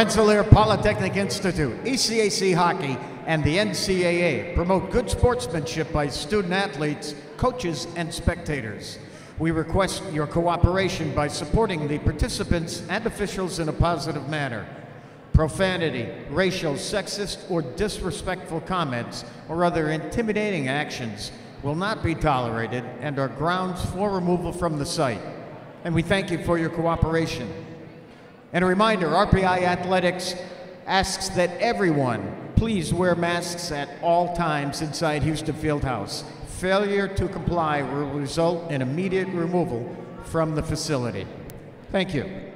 Rensselaer Polytechnic Institute, ECAC Hockey, and the NCAA promote good sportsmanship by student athletes, coaches, and spectators. We request your cooperation by supporting the participants and officials in a positive manner. Profanity, racial, sexist, or disrespectful comments or other intimidating actions will not be tolerated and are grounds for removal from the site. And we thank you for your cooperation. And a reminder RPI Athletics asks that everyone please wear masks at all times inside Houston Fieldhouse. Failure to comply will result in immediate removal from the facility. Thank you.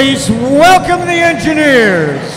Please welcome the engineers.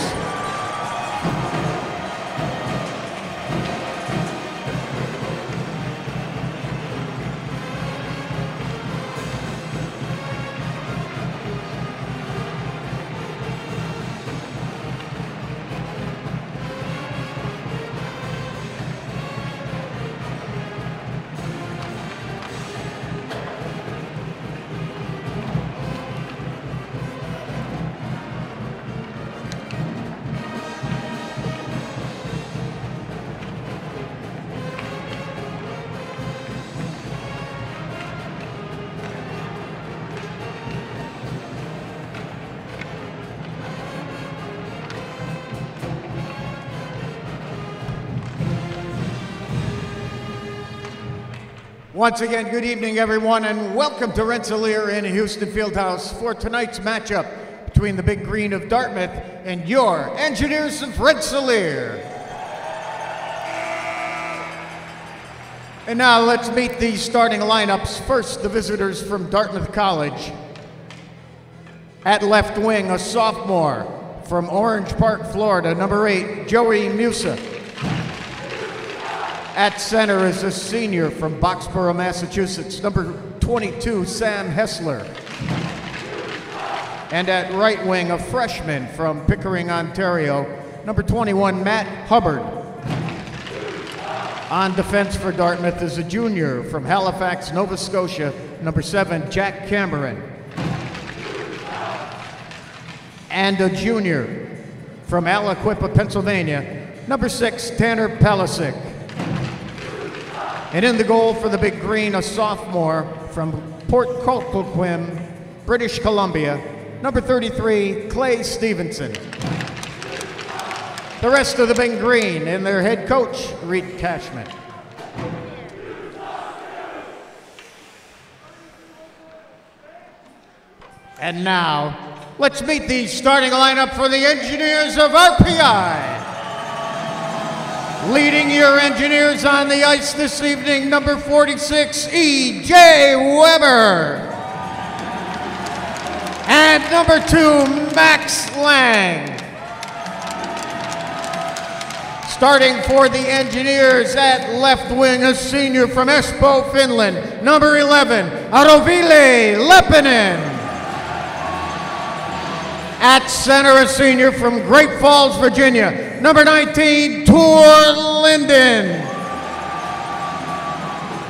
Once again, good evening, everyone, and welcome to Rensselaer in Houston Fieldhouse for tonight's matchup between the Big Green of Dartmouth and your Engineers of Rensselaer. And now let's meet the starting lineups. First, the visitors from Dartmouth College. At left wing, a sophomore from Orange Park, Florida, number eight, Joey Musa. At center is a senior from Boxborough, Massachusetts, number 22, Sam Hessler. And at right wing, a freshman from Pickering, Ontario, number 21, Matt Hubbard. On defense for Dartmouth is a junior from Halifax, Nova Scotia, number 7, Jack Cameron. And a junior from Aliquippa, Pennsylvania, number 6, Tanner Palocsik. And in the goal for the Big Green, a sophomore from Port Coquitlam, British Columbia, number 33, Clay Stevenson. The rest of the Big Green and their head coach, Reid Cashman. And now, let's meet the starting lineup for the Engineers of RPI. Leading your engineers on the ice this evening, number 46, E.J. Weber. And number two, Max Lang. Starting for the engineers at left wing, a senior from Espoo, Finland, number 11, Ottoville Leppanen. At center, a senior from Great Falls, Virginia, number 19, Ture Linden.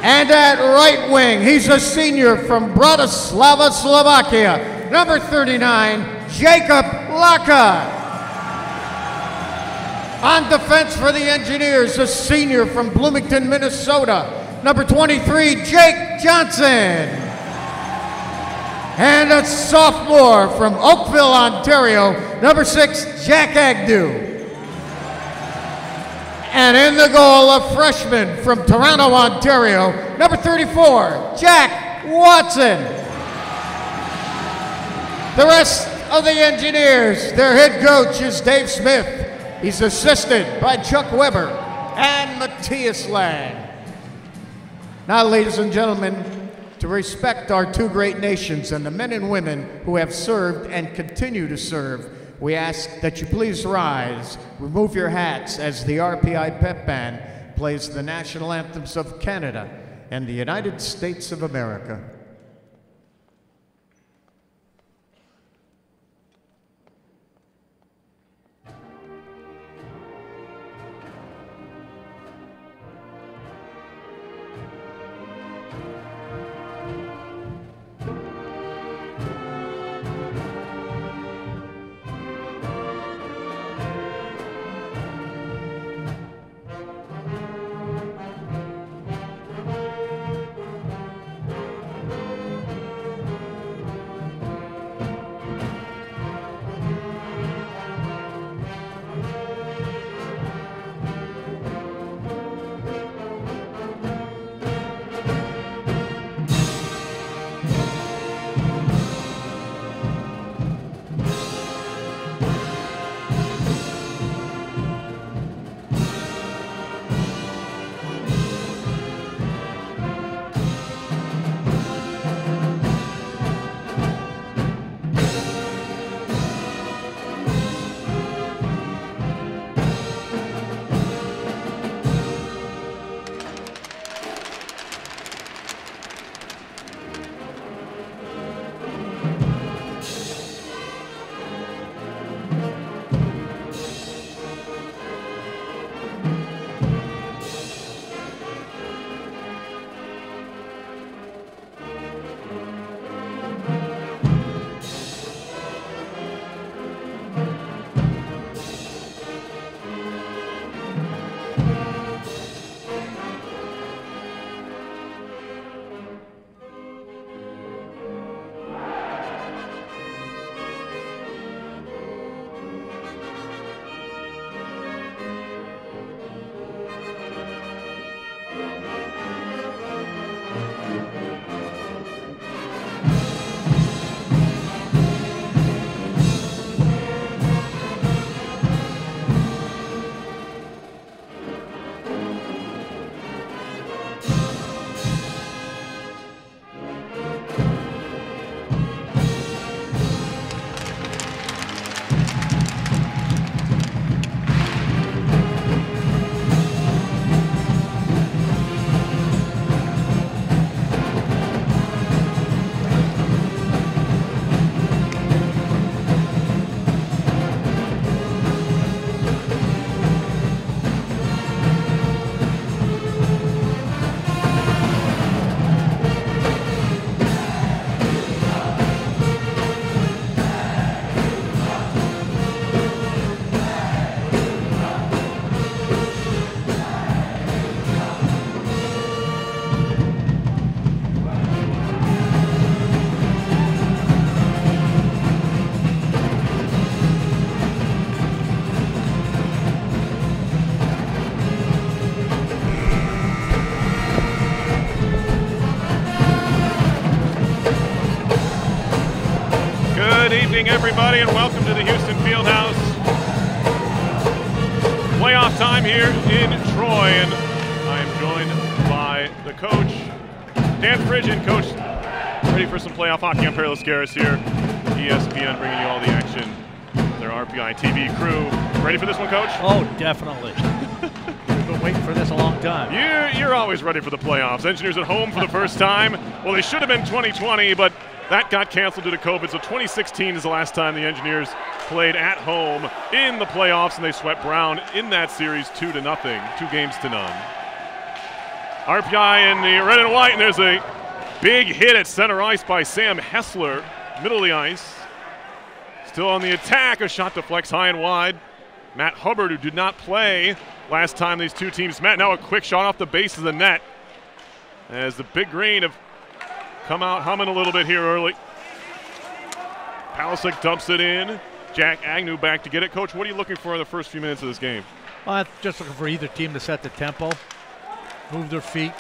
And at right wing, he's a senior from Bratislava, Slovakia, number 39, Jakub Lacka. On defense for the Engineers, a senior from Bloomington, Minnesota, number 23, Jake Johnson and a sophomore from Oakville, Ontario, number six, Jack Agnew. And in the goal, a freshman from Toronto, Ontario, number 34, Jack Watson. The rest of the engineers, their head coach is Dave Smith. He's assisted by Chuck Weber and Matthias Lang. Now, ladies and gentlemen, to respect our two great nations and the men and women who have served and continue to serve, we ask that you please rise, remove your hats as the RPI Pep Band plays the national anthems of Canada and the United States of America. Evening, everybody, and welcome to the Houston Fieldhouse. Playoff time here in Troy, and I am joined by the coach, Dan Fridgen. Coach, ready for some playoff hockey? I'm Perry Lascaris here, ESPN, bringing you all the action. Their RPI TV crew. Ready for this one, Coach? Oh, definitely. We've been waiting for this a long time. You're, you're always ready for the playoffs. Engineers at home for the first time. Well, they should have been 2020, but that got canceled due to COVID. So 2016 is the last time the Engineers played at home in the playoffs, and they swept Brown in that series two to nothing, two games to none. RPI in the red and white, and there's a big hit at center ice by Sam Hessler, middle of the ice. Still on the attack, a shot deflects high and wide. Matt Hubbard, who did not play last time these two teams met, now a quick shot off the base of the net. As the Big Green have come out humming a little bit here early. Palocsik dumps it in. Jack Agnew back to get it. Coach, what are you looking for in the first few minutes of this game? Well, I'm just looking for either team to set the tempo, move their feet,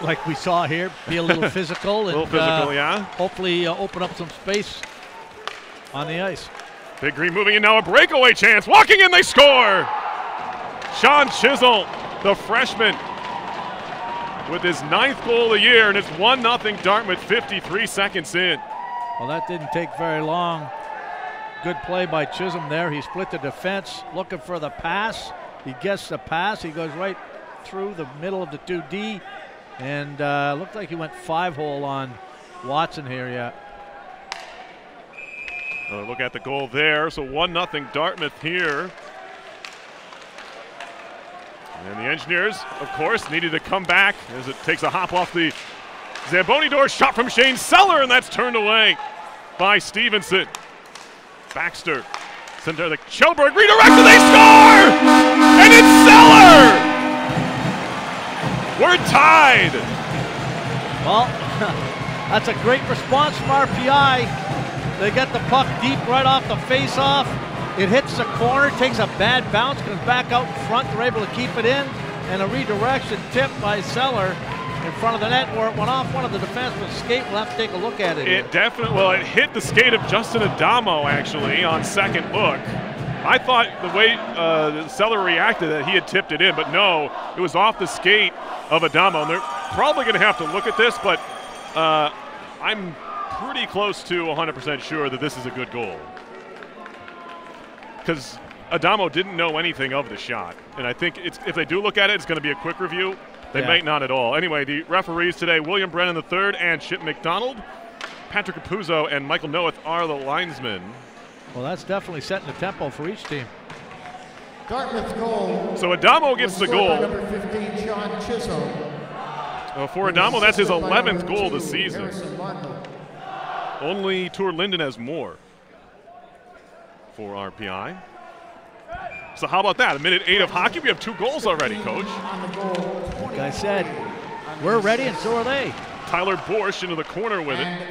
like we saw here, be a little physical, A little and physical, uh, yeah. hopefully uh, open up some space on the ice. Big Green moving in now, a breakaway chance. Walking in, they score. Sean Chisholm, the freshman, with his ninth goal of the year, and it's 1 0 Dartmouth 53 seconds in. Well, that didn't take very long. Good play by Chisholm there. He split the defense, looking for the pass. He gets the pass. He goes right through the middle of the 2D, and uh, looked like he went five hole on Watson here. Yeah. Another look at the goal there. So 1 0 Dartmouth here. And the Engineers, of course, needed to come back as it takes a hop off the Zamboni door. Shot from Shane Sellar, and that's turned away by Stevenson. Baxter center the Chelberg redirected. They score! And it's Sellar! We're tied. Well, that's a great response from RPI. They get the puck deep right off the face-off. It hits the corner, takes a bad bounce, comes back out in front. They're able to keep it in, and a redirection tip by Sellar in front of the net where it went off one of the defensemen's skate. We'll have to take a look at it. here. It definitely, well, it hit the skate of Justin Addamo actually on second look. I thought the way uh, the seller reacted that he had tipped it in, but no, it was off the skate of Addamo. And they're probably going to have to look at this, but uh, I'm pretty close to 100% sure that this is a good goal. Because Addamo didn't know anything of the shot. And I think it's, if they do look at it, it's going to be a quick review. They Yeah. might not at all. Anyway, the referees today, William Brennan III and Chip McDonald. Patrick Capuzzo and Michael Noeth are the linesmen. Well, that's definitely setting the tempo for each team. Dartmouth goal. So Addamo was gets the goal. Number 15, Sean Chisholm. Uh, for Addamo, that's his 11th goal this two, season. Harrison Lundell. Only Ture Linden has more for RPI. So how about that? A minute eight of hockey. We have two goals already, Coach. On the goal, Like I said, we're ready, and so are they. Tyler Borsch into the corner with it. and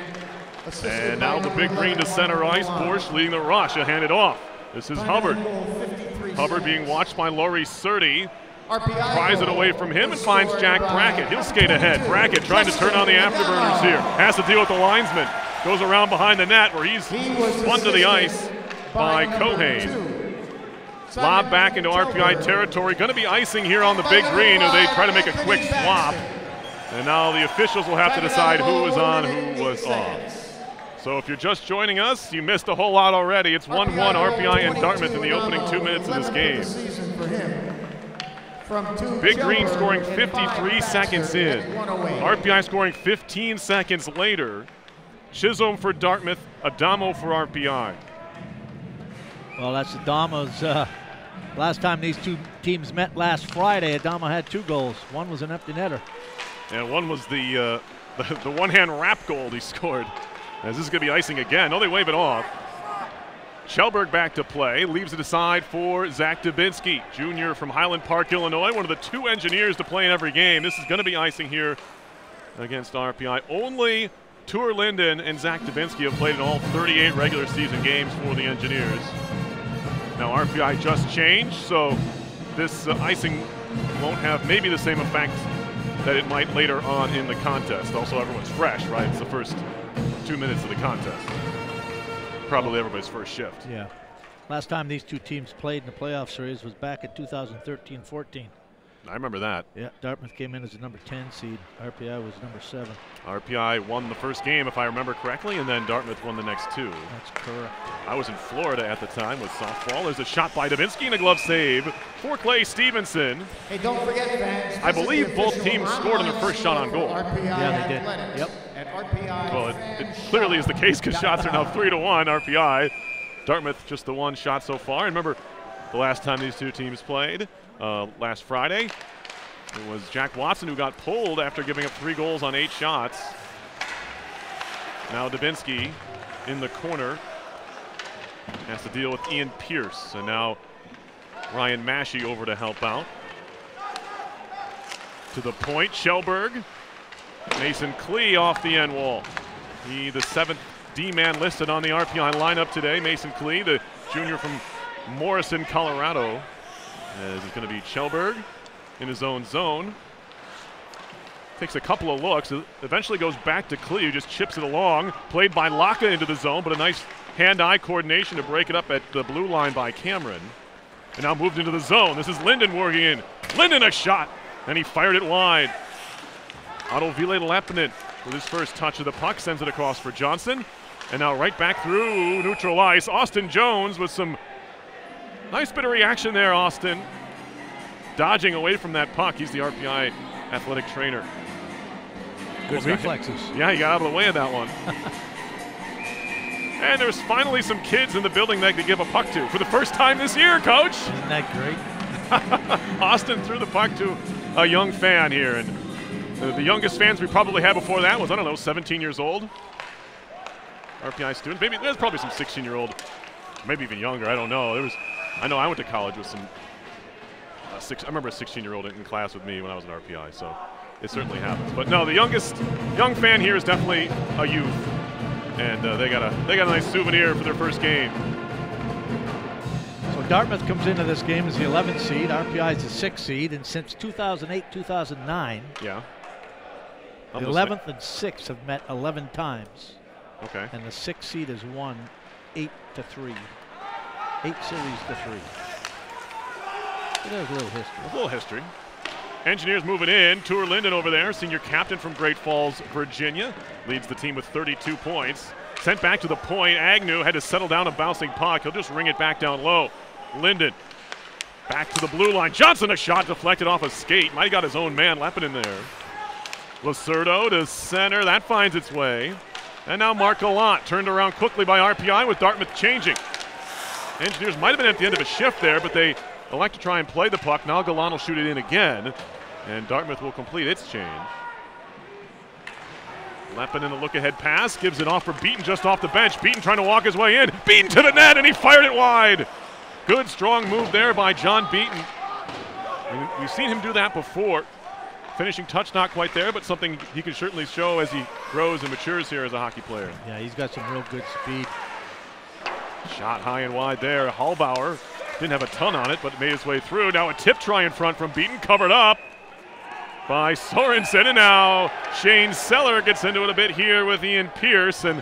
assisted And by now the big green to center ice. Borsch leading the rush. A hand it off. This is Hubbard. on goal, 53 Hubbard being watched by Lauri Sertti. RPI pries it away from him and finds Jack Brackett. He'll skate ahead. Brackett trying to turn on the afterburners here. Has to deal with the linesman. Goes around behind the net where he's He spun to the ice by number Cohane. Lob back into RPI territory. Going to be icing here on the big green as they try to make a quick swap. And now the officials will have to decide who was on, who was off. So if you're just joining us, you missed a whole lot already. It's 1 1 RPI and Dartmouth in the opening two minutes of this game. Big Green scoring 53 seconds in. RPI scoring 15 seconds later. Chisholm for Dartmouth, Addamo for RPI. Well, that's Addamo's. Uh, last time these two teams met last Friday, Addamo had two goals. One was an empty netter. And one was the, uh, the, the one-hand wrap goal he scored. As this is going to be icing again. No, they wave it off. Shelberg back to play, leaves it aside for Zach Dubinsky, junior from Highland Park, Illinois, one of the two engineers to play in every game. This is going to be icing here against RPI. Only Ture Linden and Zach Dubinsky have played in all 38 regular season games for the Engineers. Now RPI just changed, so this uh, icing won't have maybe the same effect that it might later on in the contest. Also, everyone's fresh, right? It's the first two minutes of the contest. probably everybody's first shift. Yeah. Last time these two teams played in the playoff series was back in 2013-14. I remember that. Yeah, Dartmouth came in as a number 10 seed. RPI was number seven. RPI won the first game, if I remember correctly, and then Dartmouth won the next two. That's correct. I was in Florida at the time with softball. There's a shot by Dubinsky and a glove save for Clay Stevenson. Hey, don't forget, fans. I believe both teams scored on their first shot on goal. RPI Yeah, they did. Yep. At RPI Well, it, it clearly is the case because shots are now three to one. RPI, Dartmouth just the one shot so far. And remember, the last time these two teams played, uh, last Friday, it was Jack Watson who got pulled after giving up three goals on eight shots. Now Dubinsky in the corner has to deal with Ian Pierce, and now Ryan Mashey over to help out. To the point, Shelberg. Mason Klee off the end wall. He, the seventh D-man listed on the RPI lineup today. Mason Klee, the junior from Morrison, Colorado. As it's going to be Shellberg in his own zone. Takes a couple of looks. Eventually goes back to who just chips it along. Played by Lacka into the zone, but a nice hand-eye coordination to break it up at the blue line by Cameron. And now moved into the zone. This is Linden working in. Linden a shot, and he fired it wide. Otto Ville Leppanen with his first touch of the puck sends it across for Johnson. And now right back through neutral ice. Austin Jones with some nice bit of reaction there, Austin. Dodging away from that puck. He's the RPI athletic trainer. Good Almost reflexes. Yeah, he got out of the way of that one. and there's finally some kids in the building that could give a puck to for the first time this year, coach. Isn't that great? Austin threw the puck to a young fan here, and the youngest fans we probably had before that was I don't know, 17 years old. RPI student, maybe there's probably some 16 year old, maybe even younger. I don't know. There was, I know I went to college with some. Uh, six, I remember a 16 year old in class with me when I was an RPI, so it certainly happens. But no, the youngest young fan here is definitely a youth, and uh, they got a they got a nice souvenir for their first game. So Dartmouth comes into this game as the 11th seed. RPI is the 6th seed, and since 2008-2009, Yeah. the Almost- 11th and 6th have met 11 times, Okay. and the 6th seed has won 8 to 3. 8 series to 3. So there's a little history. A little history. Engineers moving in. Ture Linden over there, senior captain from Great Falls, Virginia, leads the team with 32 points. Sent back to the point. Agnew had to settle down a bouncing puck. He'll just ring it back down low. Linden back to the blue line. Johnson, a shot deflected off a skate. Might have got his own man lapping in there. Lacerdo to center. That finds its way. And now Mark Gallant turned around quickly by RPI with Dartmouth changing. Engineers might have been at the end of a shift there, but they elect to try and play the puck. Now Gallant will shoot it in again, and Dartmouth will complete its change. Leppin in the look ahead pass, gives it off for Beaton just off the bench. Beaton trying to walk his way in. Beaton to the net, and he fired it wide. Good, strong move there by John Beaton. And we've seen him do that before. Finishing touch not quite there, but something he can certainly show as he grows and matures here as a hockey player. Yeah, he's got some real good speed. Shot high and wide there. Hallbauer didn't have a ton on it, but made his way through. Now a tip try in front from Beaton, covered up by Sorensen. And now Shane Sellar gets into it a bit here with Ian Pierce. And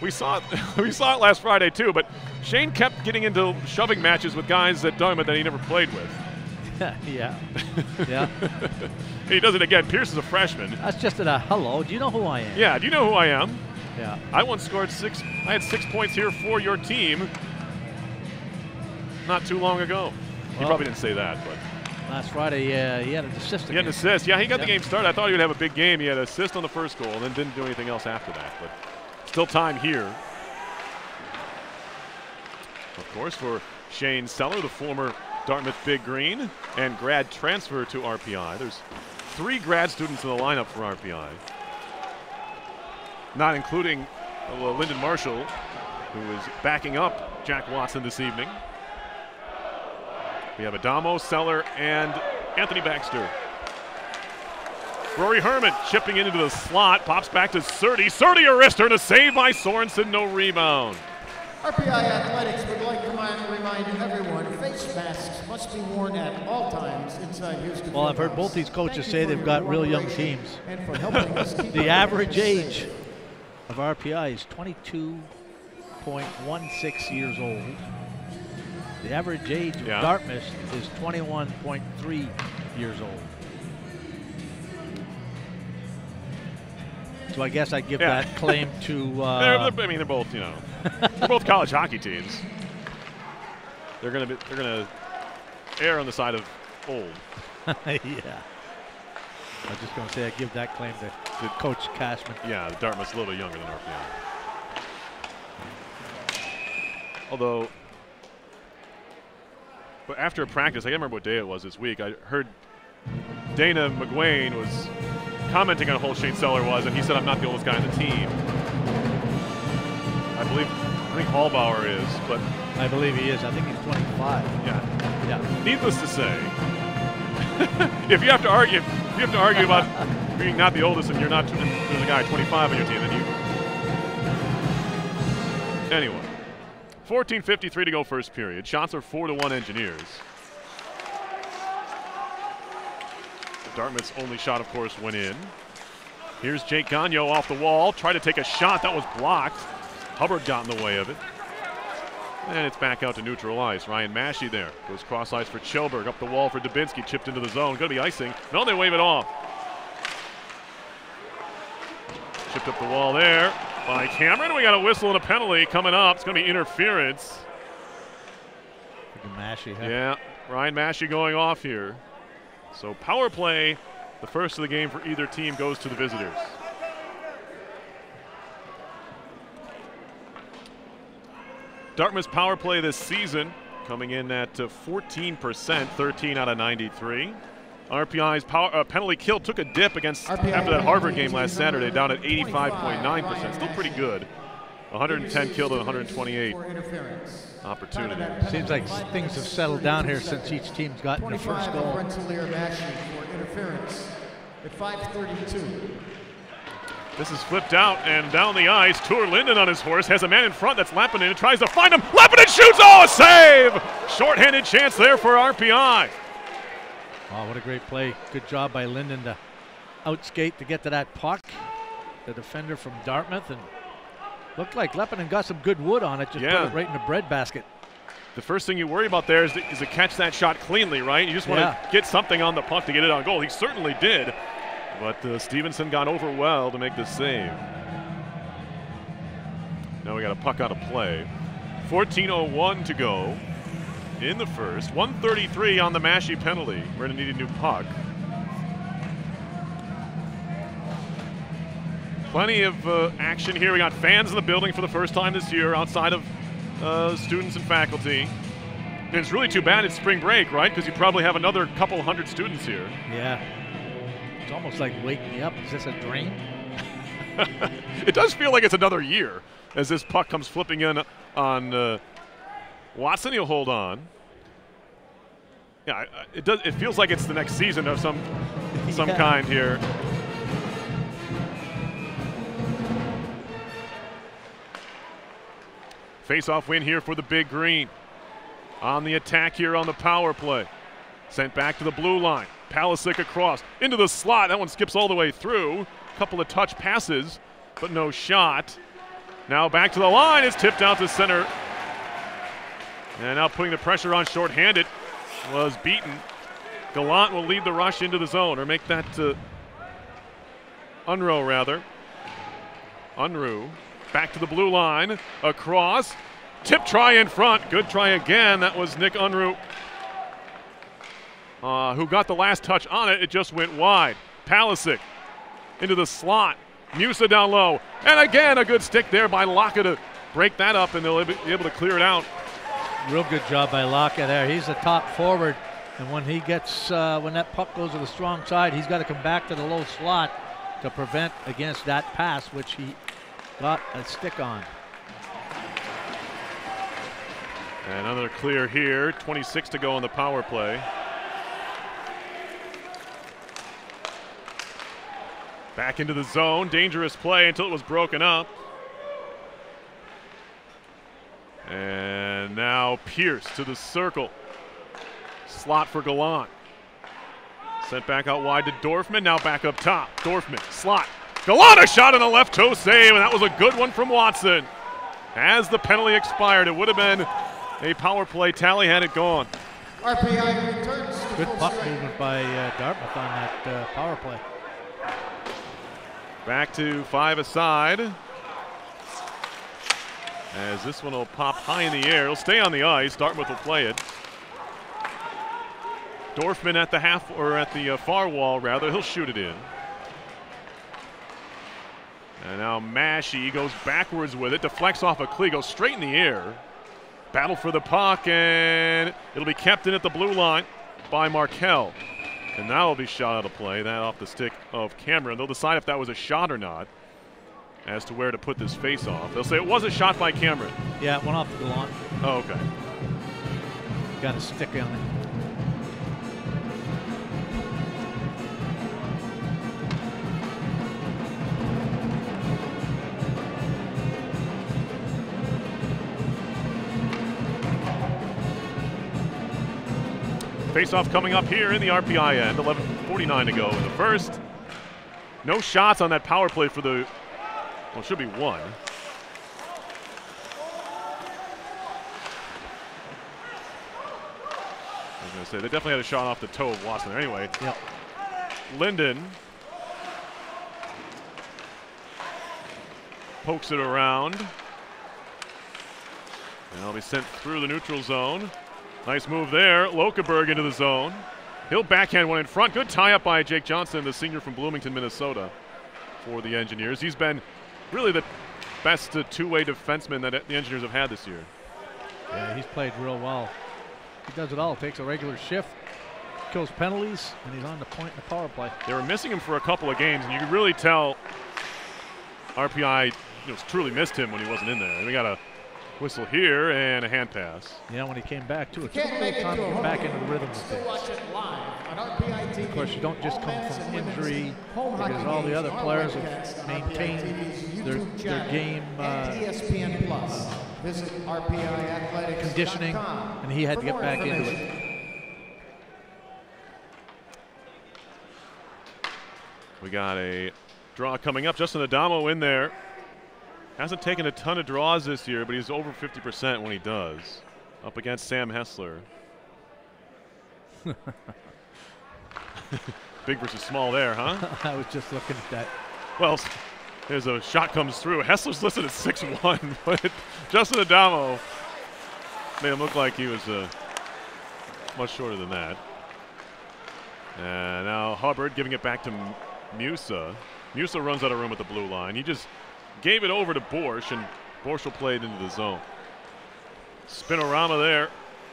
we saw it, we saw it last Friday too, but Shane kept getting into shoving matches with guys at Dartmouth that he never played with. yeah. Yeah. He does it again. Pierce is a freshman. That's just a hello. Do you know who I am? Yeah, do you know who I am? Yeah. I once scored six. I had six points here for your team not too long ago. he probably didn't say that, but Last Friday, uh, he had an assist. he had an assist. Yeah, he got the game started. I thought he would have a big game. He had an assist on the first goal and then didn't do anything else after that. But still time here. Of course, for Shane Sellar, the former Dartmouth Big Green and grad transfer to RPI. There's three grad students in the lineup for RPI, not including uh, Lyndon Marshall, who is backing up Jack Watson this evening. We have Addamo, Sellar, and Anthony Baxter. Rory Herman chipping into the slot, pops back to Sertti. Sertti a wrister and a save by Sorensen, no rebound. RPI Athletics would like to remind everyone face masks must be worn at all times inside Houston. Well, I've heard both these coaches Thank say they've got real young teams. And for helping us keep The average age safe. Of RPI is 22 21.16 years old. The average age of Yeah. Dartmouth is 21.3 years old. So I guess I give Yeah. that claim to. They're- Uh, they're- I mean, they're both, you know, they're both college hockey teams. They're gonna be, they're gonna err on the side of old. yeah. I was just going to say I give that claim to, to Coach Cashman. Yeah, Dartmouth's a little younger than RPI. Although, but after practice, I can't remember what day it was this week. I heard Dana McGuane was commenting on how old Shane Sellar was, and he said, "I'm not the oldest guy on the team." I believe, I think Hallbauer is, but I believe he is. I think he's 25. yeah. Yeah. Needless to say, if you have to argue, if you have to argue about being not the oldest and you're not, there's a guy 25 on your team, then you. Anyway, 14:53 to go, first period. Shots are four to one, Engineers. Dartmouth's only shot, of course, went in. Here's Jake Gagno off the wall, tried to take a shot that was blocked. Hubbard got in the way of it. And it's back out to neutral ice. Ryan Massey there. Goes cross ice for Chelberg. Up the wall for Dubinsky. Chipped into the zone. Going to be icing. No, they wave it off. Chipped up the wall there by Cameron. We got a whistle and a penalty coming up. It's going to be interference. Mashy, huh? Yeah, Ryan Massey going off here. So power play, the first of the game for either team goes to the visitors. Dartmouth's power play this season coming in at uh, 14%, 13 out of 93. RPI's power, uh, penalty kill took a dip against RPI after that Harvard game last Saturday, down at 85.9%. Still pretty good. 110 killed and 128 For interference. opportunities. Seems like things have settled down here since each team's gotten their first goal. Rensselaer Massey for interference at 5:32. This is flipped out and down the ice. Ture Linden on his horse has a man in front that's Leppanen and tries to find him. Leppanen shoots. Oh, a save! Shorthanded chance there for RPI. Oh, what a great play. Good job by Linden to outskate to get to that puck. The defender from Dartmouth and looked like Leppanen got some good wood on it. Just Yeah. put it right in the breadbasket. The first thing you worry about there is to, is to catch that shot cleanly, right? You just want Yeah. to get something on the puck to get it on goal. He certainly did, but uh, Stevenson got over well to make the save. Now we got a puck out of play. 14:01 to go in the first. 133 on the Massey penalty. We're gonna need a new puck. Plenty of uh, action here. We got fans in the building for the first time this year outside of uh, students and faculty. And it's really too bad it's spring break, right? Because you probably have another couple hundred students here. Yeah. It's almost like wake me up. Is this a dream? it does feel like it's another year as this puck comes flipping in on uh, Watson. He'll hold on. Yeah, it does. It feels like it's the next season of some some Yeah. kind here. Face-off win here for the Big Green. On the attack here on the power play. Sent back to the blue line. Palocsik across into the slot. That one skips all the way through. Couple of touch passes, but no shot. Now back to the line. It's tipped out to center. And now putting the pressure on shorthanded was beaten. Gallant will lead the rush into the zone or make that uh, Unruh rather. Unruh back to the blue line. Across. Tip try in front. Good try again. That was Nick Unruh uh, who got the last touch on it. It just went wide. Palocsik into the slot. Musa down low. And again, a good stick there by Lacka to break that up, and they'll be able to clear it out. Real good job by Lacka there. He's a top forward, and when he gets uh, when that puck goes to the strong side, he's got to come back to the low slot to prevent against that pass, which he got a stick on. Another clear here. 26 to go on the power play. Back into the zone. Dangerous play until it was broken up. And now Pierce to the circle. Slot for Gallant. Sent back out wide to Dorfman. Now back up top. Dorfman, slot. Gallant a shot on the left toe save, and that was a good one from Watson. As the penalty expired, it would have been a power play tally had it gone. RPI returns to Good puck movement by uh, Dartmouth on that uh, power play. Back to five aside. As this one will pop high in the air. It'll stay on the ice. Dartmouth will play it. Dorfman at the half or at the uh, far wall rather. He'll shoot it in. And now Massey goes backwards with it, deflects off a clee, goes straight in the air. Battle for the puck, and it'll be kept in at the blue line by Markel. And will be shot out of play. That off the stick of Cameron. They'll decide if that was a shot or not as to where to put this face off. They'll say it was a shot by Cameron. Yeah, it went off the lawn. Oh, okay. Got a stick on it. Face off coming up here in the RPI end. 11.49 to go in the first. No shots on that power play for the, well, it should be one. I was going to say, they definitely had a shot off the toe of Watson there. Anyway, Yep. Linden pokes it around. And it'll be sent through the neutral zone. Nice move there. Lokeberg into the zone. He'll backhand one in front. Good tie up by Jake Johnson, the senior from Bloomington, Minnesota, for the Engineers. He's been really the best uh, two way defenseman that the Engineers have had this year. Yeah, he's played real well. He does it all. Takes a regular shift, kills penalties, and he's on the point in the power play. They were missing him for a couple of games, and you could really tell RPI you know, truly missed him when he wasn't in there. And we got a whistle here and a hand pass. Yeah, when he came back too, it took a little time to to get back into the rhythm of Still things. watch it live on RPI TV. Of course, you don't just come from injury because all the other players webcast have maintained their, their game uh, and ESPN Plus. Visit RPIathletics.com conditioning, and he had to get back into it. We got a draw coming up. Justin Addamo in there. Hasn't taken a ton of draws this year, but he's over 50% when he does. Up against Sam Hessler. Big versus small there, huh? I was just looking at that. Well, there's a shot comes through. Hessler's listed at 6'1", but Justin Addamo made him look like he was uh, much shorter than that. And now Hubbard giving it back to M- Musa. Musa runs out of room at the blue line. He just gave it over to Borsch, and Borsch will play it into the zone. Spinorama there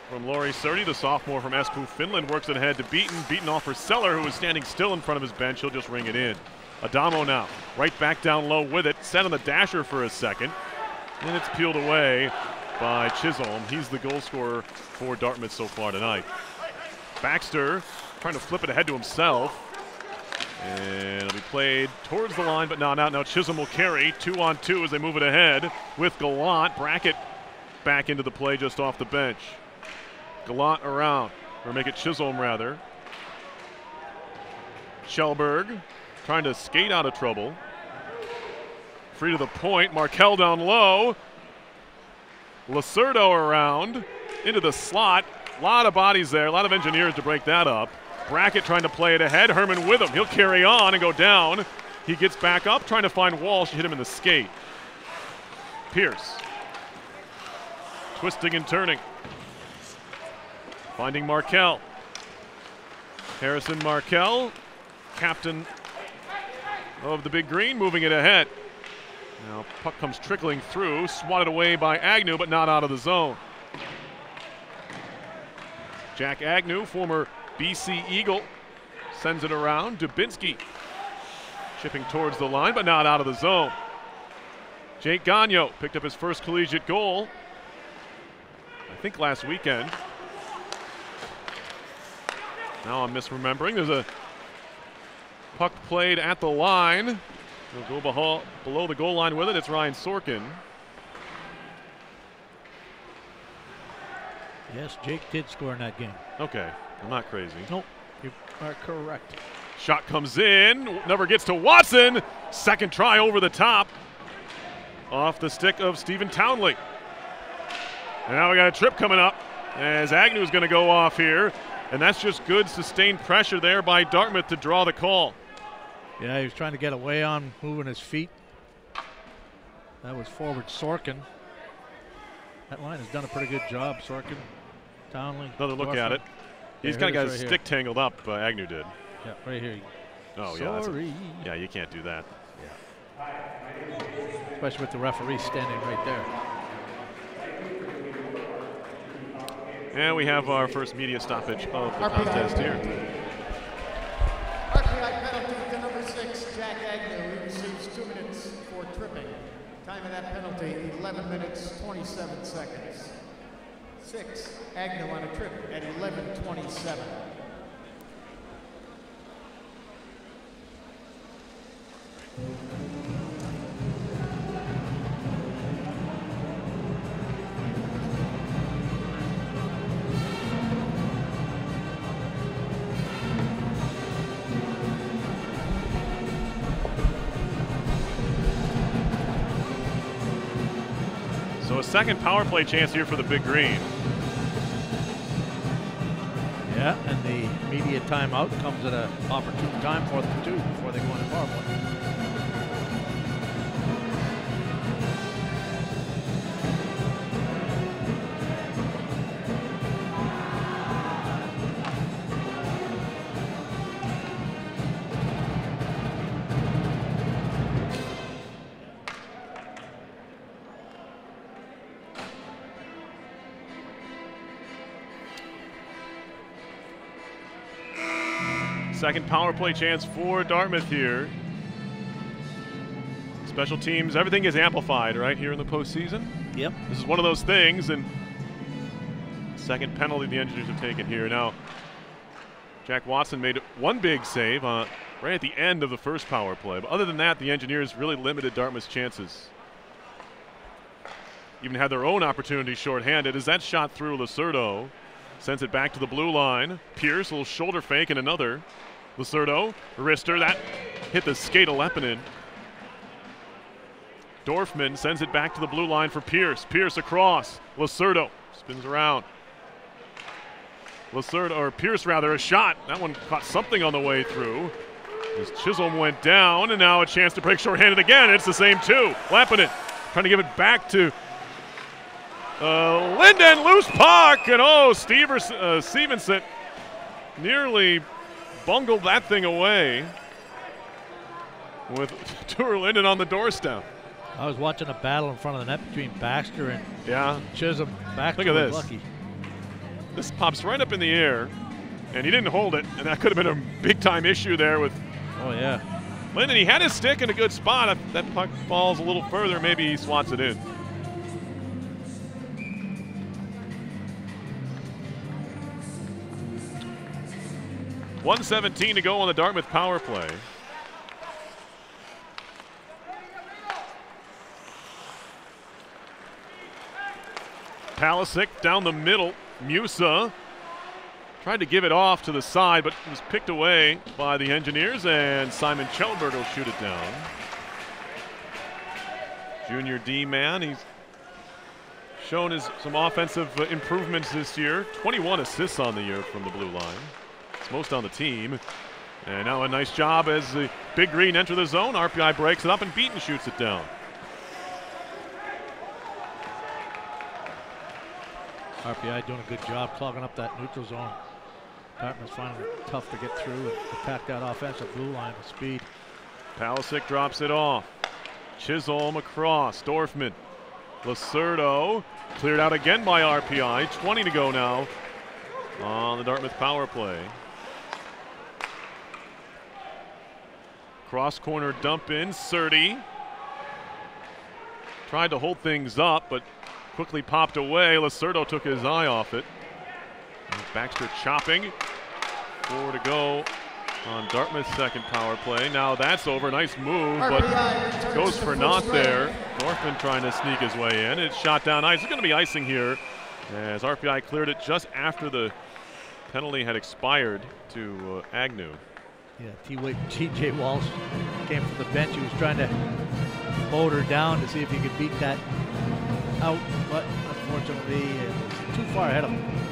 from Lauri Sertti, the sophomore from Espoo, Finland, works it ahead to Beaton. Beaton off for Sellar, who is standing still in front of his bench. He'll just ring it in. Addamo now, right back down low with it, set on the dasher for a second. And it's peeled away by Chisholm. He's the goal scorer for Dartmouth so far tonight. Baxter trying to flip it ahead to himself. And it'll be played towards the line, but not out. Now Chisholm will carry two on two as they move it ahead with Gallant. Bracket back into the play just off the bench. Gallant around, or make it Chisholm rather. Shellberg trying to skate out of trouble. Free to the point. Markel down low. Lacerdo around into the slot. A lot of bodies there, a lot of engineers to break that up. Brackett trying to play it ahead. Herman with him. He'll carry on and go down. He gets back up, trying to find Walsh. Hit him in the skate. Pierce. Twisting and turning. Finding Markel. Harrison Markel, captain of the Big Green, moving it ahead. Now puck comes trickling through, swatted away by Agnew, but not out of the zone. Jack Agnew, former BC Eagle, sends it around. Dubinsky chipping towards the line, but not out of the zone. Jake Gagnon picked up his first collegiate goal, I think last weekend. Now I'm misremembering. There's a puck played at the line. He'll go below the goal line with it. It's Ryan Sorkin. Yes, Jake did score in that game. Okay, I'm not crazy. Nope, you are correct. Shot comes in, never gets to Watson. Second try over the top. off the stick of Stephen Townley. And now we got a trip coming up as Agnew is going to go off here. And that's just good sustained pressure there by Dartmouth to draw the call. Yeah, he was trying to get away on moving his feet. That was forward Sorkin. That line has done a pretty good job, Sorkin. Townley. Another look Dorfman. at it. He's Yeah, kind of got his right stick tangled up, uh, Agnew did. Yeah, right here. Oh, yeah. a- Sorry. yeah, you can't do that. Yeah. Especially with the referee standing right there. And we have our first media stoppage of the RPI. contest here. RPI penalty to number six, Jack Agnew. He receives two minutes for tripping. Time of that penalty, 11 minutes, 27 seconds. Six, Agnew on a trip at 11.27. second power play chance here for the Big Green. Yeah, and the media timeout comes at an opportune time for them too before they go the power play. Second power play chance for Dartmouth here. Special teams, everything is amplified right here in the postseason. Yep. This is one of those things, and second penalty the Engineers have taken here. Now, Jack Watson made one big save uh, right at the end of the first power play. But other than that, the Engineers really limited Dartmouth's chances. Even had their own opportunity shorthanded as that shot through Lacerdo. Sends it back to the blue line. Pierce, a little shoulder fake, and another. Lacerdo, wrister, that hit the skate of Leppanen. Dorfman sends it back to the blue line for Pierce. Pierce across. Lacerdo spins around. Lacerdo, or Pierce rather, a shot. That one caught something on the way through. As Chisholm went down, and now a chance to break shorthanded again. It's the same two. Lappin trying to give it back to uh, Linden. Loose puck, and oh, Stevers, uh, Stevenson nearly bungled that thing away with Ture Linden on the doorstep. I was watching a battle in front of the net between Baxter and Yeah, Chisholm. Baxter Look at this. lucky. This pops right up in the air, and he didn't hold it, and that could have been a big time issue there with Oh yeah. Linden. He had his stick in a good spot. If that puck falls a little further, maybe he swats it in. One seventeen to go on the Dartmouth power play. Palocsik down the middle. Musa tried to give it off to the side, but was picked away by the Engineers, and Simon Chelbert will shoot it down. Junior D man, he's shown his some offensive improvements this year. 21 assists on the year from the blue line. It's most on the team. And now a nice job as the Big Green enter the zone. RPI breaks it up and Beaton shoots it down. RPI doing a good job clogging up that neutral zone. Dartmouth's finding it tough to get through and attack that offensive blue line with speed. Palocsik drops it off. Chisholm across. Dorfman. Lacerdo cleared out again by RPI. 20 to go now on the Dartmouth power play. Cross corner dump in. Sertti tried to hold things up, but quickly popped away. Lacerdo took his eye off it. Baxter chopping. Four to go on Dartmouth's second power play. Now that's over. Nice move, but RPI goes for naught there. Dorfman trying to sneak his way in. It's shot down ice. It's going to be icing here as RPI cleared it just after the penalty had expired to uh, Agnew. Yeah, TJ Walsh came from the bench. He was trying to motor down to see if he could beat that out, but unfortunately, it was too far ahead of him.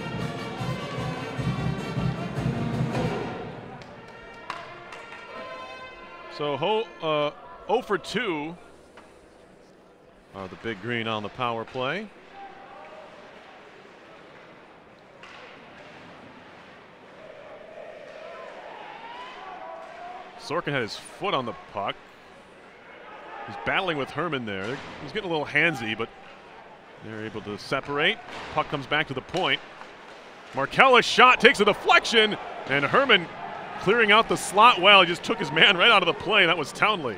So Ho, uh, 0 for 2 are the big green on the power play. Sorkin had his foot on the puck. He's battling with Herman there. He's getting a little handsy, but they're able to separate. Puck comes back to the point. Markella shot takes a deflection, and Herman clearing out the slot well. He just took his man right out of the play. That was Townley.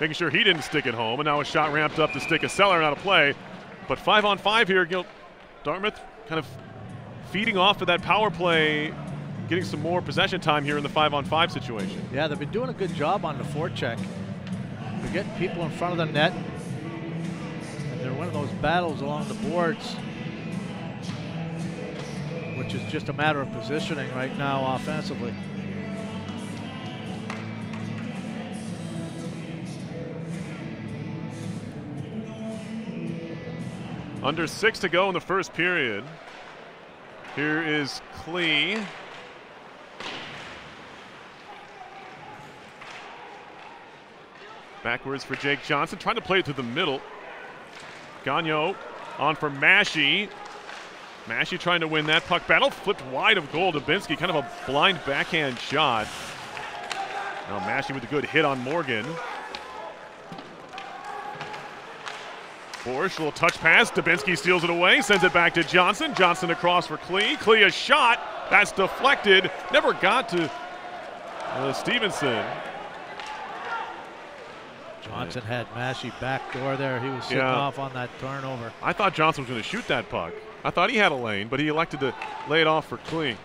Making sure he didn't stick it home, and now a shot ramped up to stick a Sellar out of play. But five on five here, Dartmouth kind of feeding off of that power play getting some more possession time here in the five on five situation. Yeah, they've been doing a good job on the forecheck. They're getting people in front of the net. And they're winning those battles along the boards, which is just a matter of positioning right now offensively. Under six to go in the first period. Here is Klee. Backwards for Jake Johnson, trying to play it through the middle. Gagnon on for Massey. Massey trying to win that puck battle. Flipped wide of goal. Dubinsky, kind of a blind backhand shot. Now Massey with a good hit on Morgan. Borsch, little touch pass. Dubinsky steals it away, sends it back to Johnson. Johnson across for Klee. Klee a shot. That's deflected. Never got to uh, Stevenson. Johnson had Massey back door there. He was sitting yeah. off on that turnover. I thought Johnson was going to shoot that puck. I thought he had a lane, but he elected to lay it off for Klee.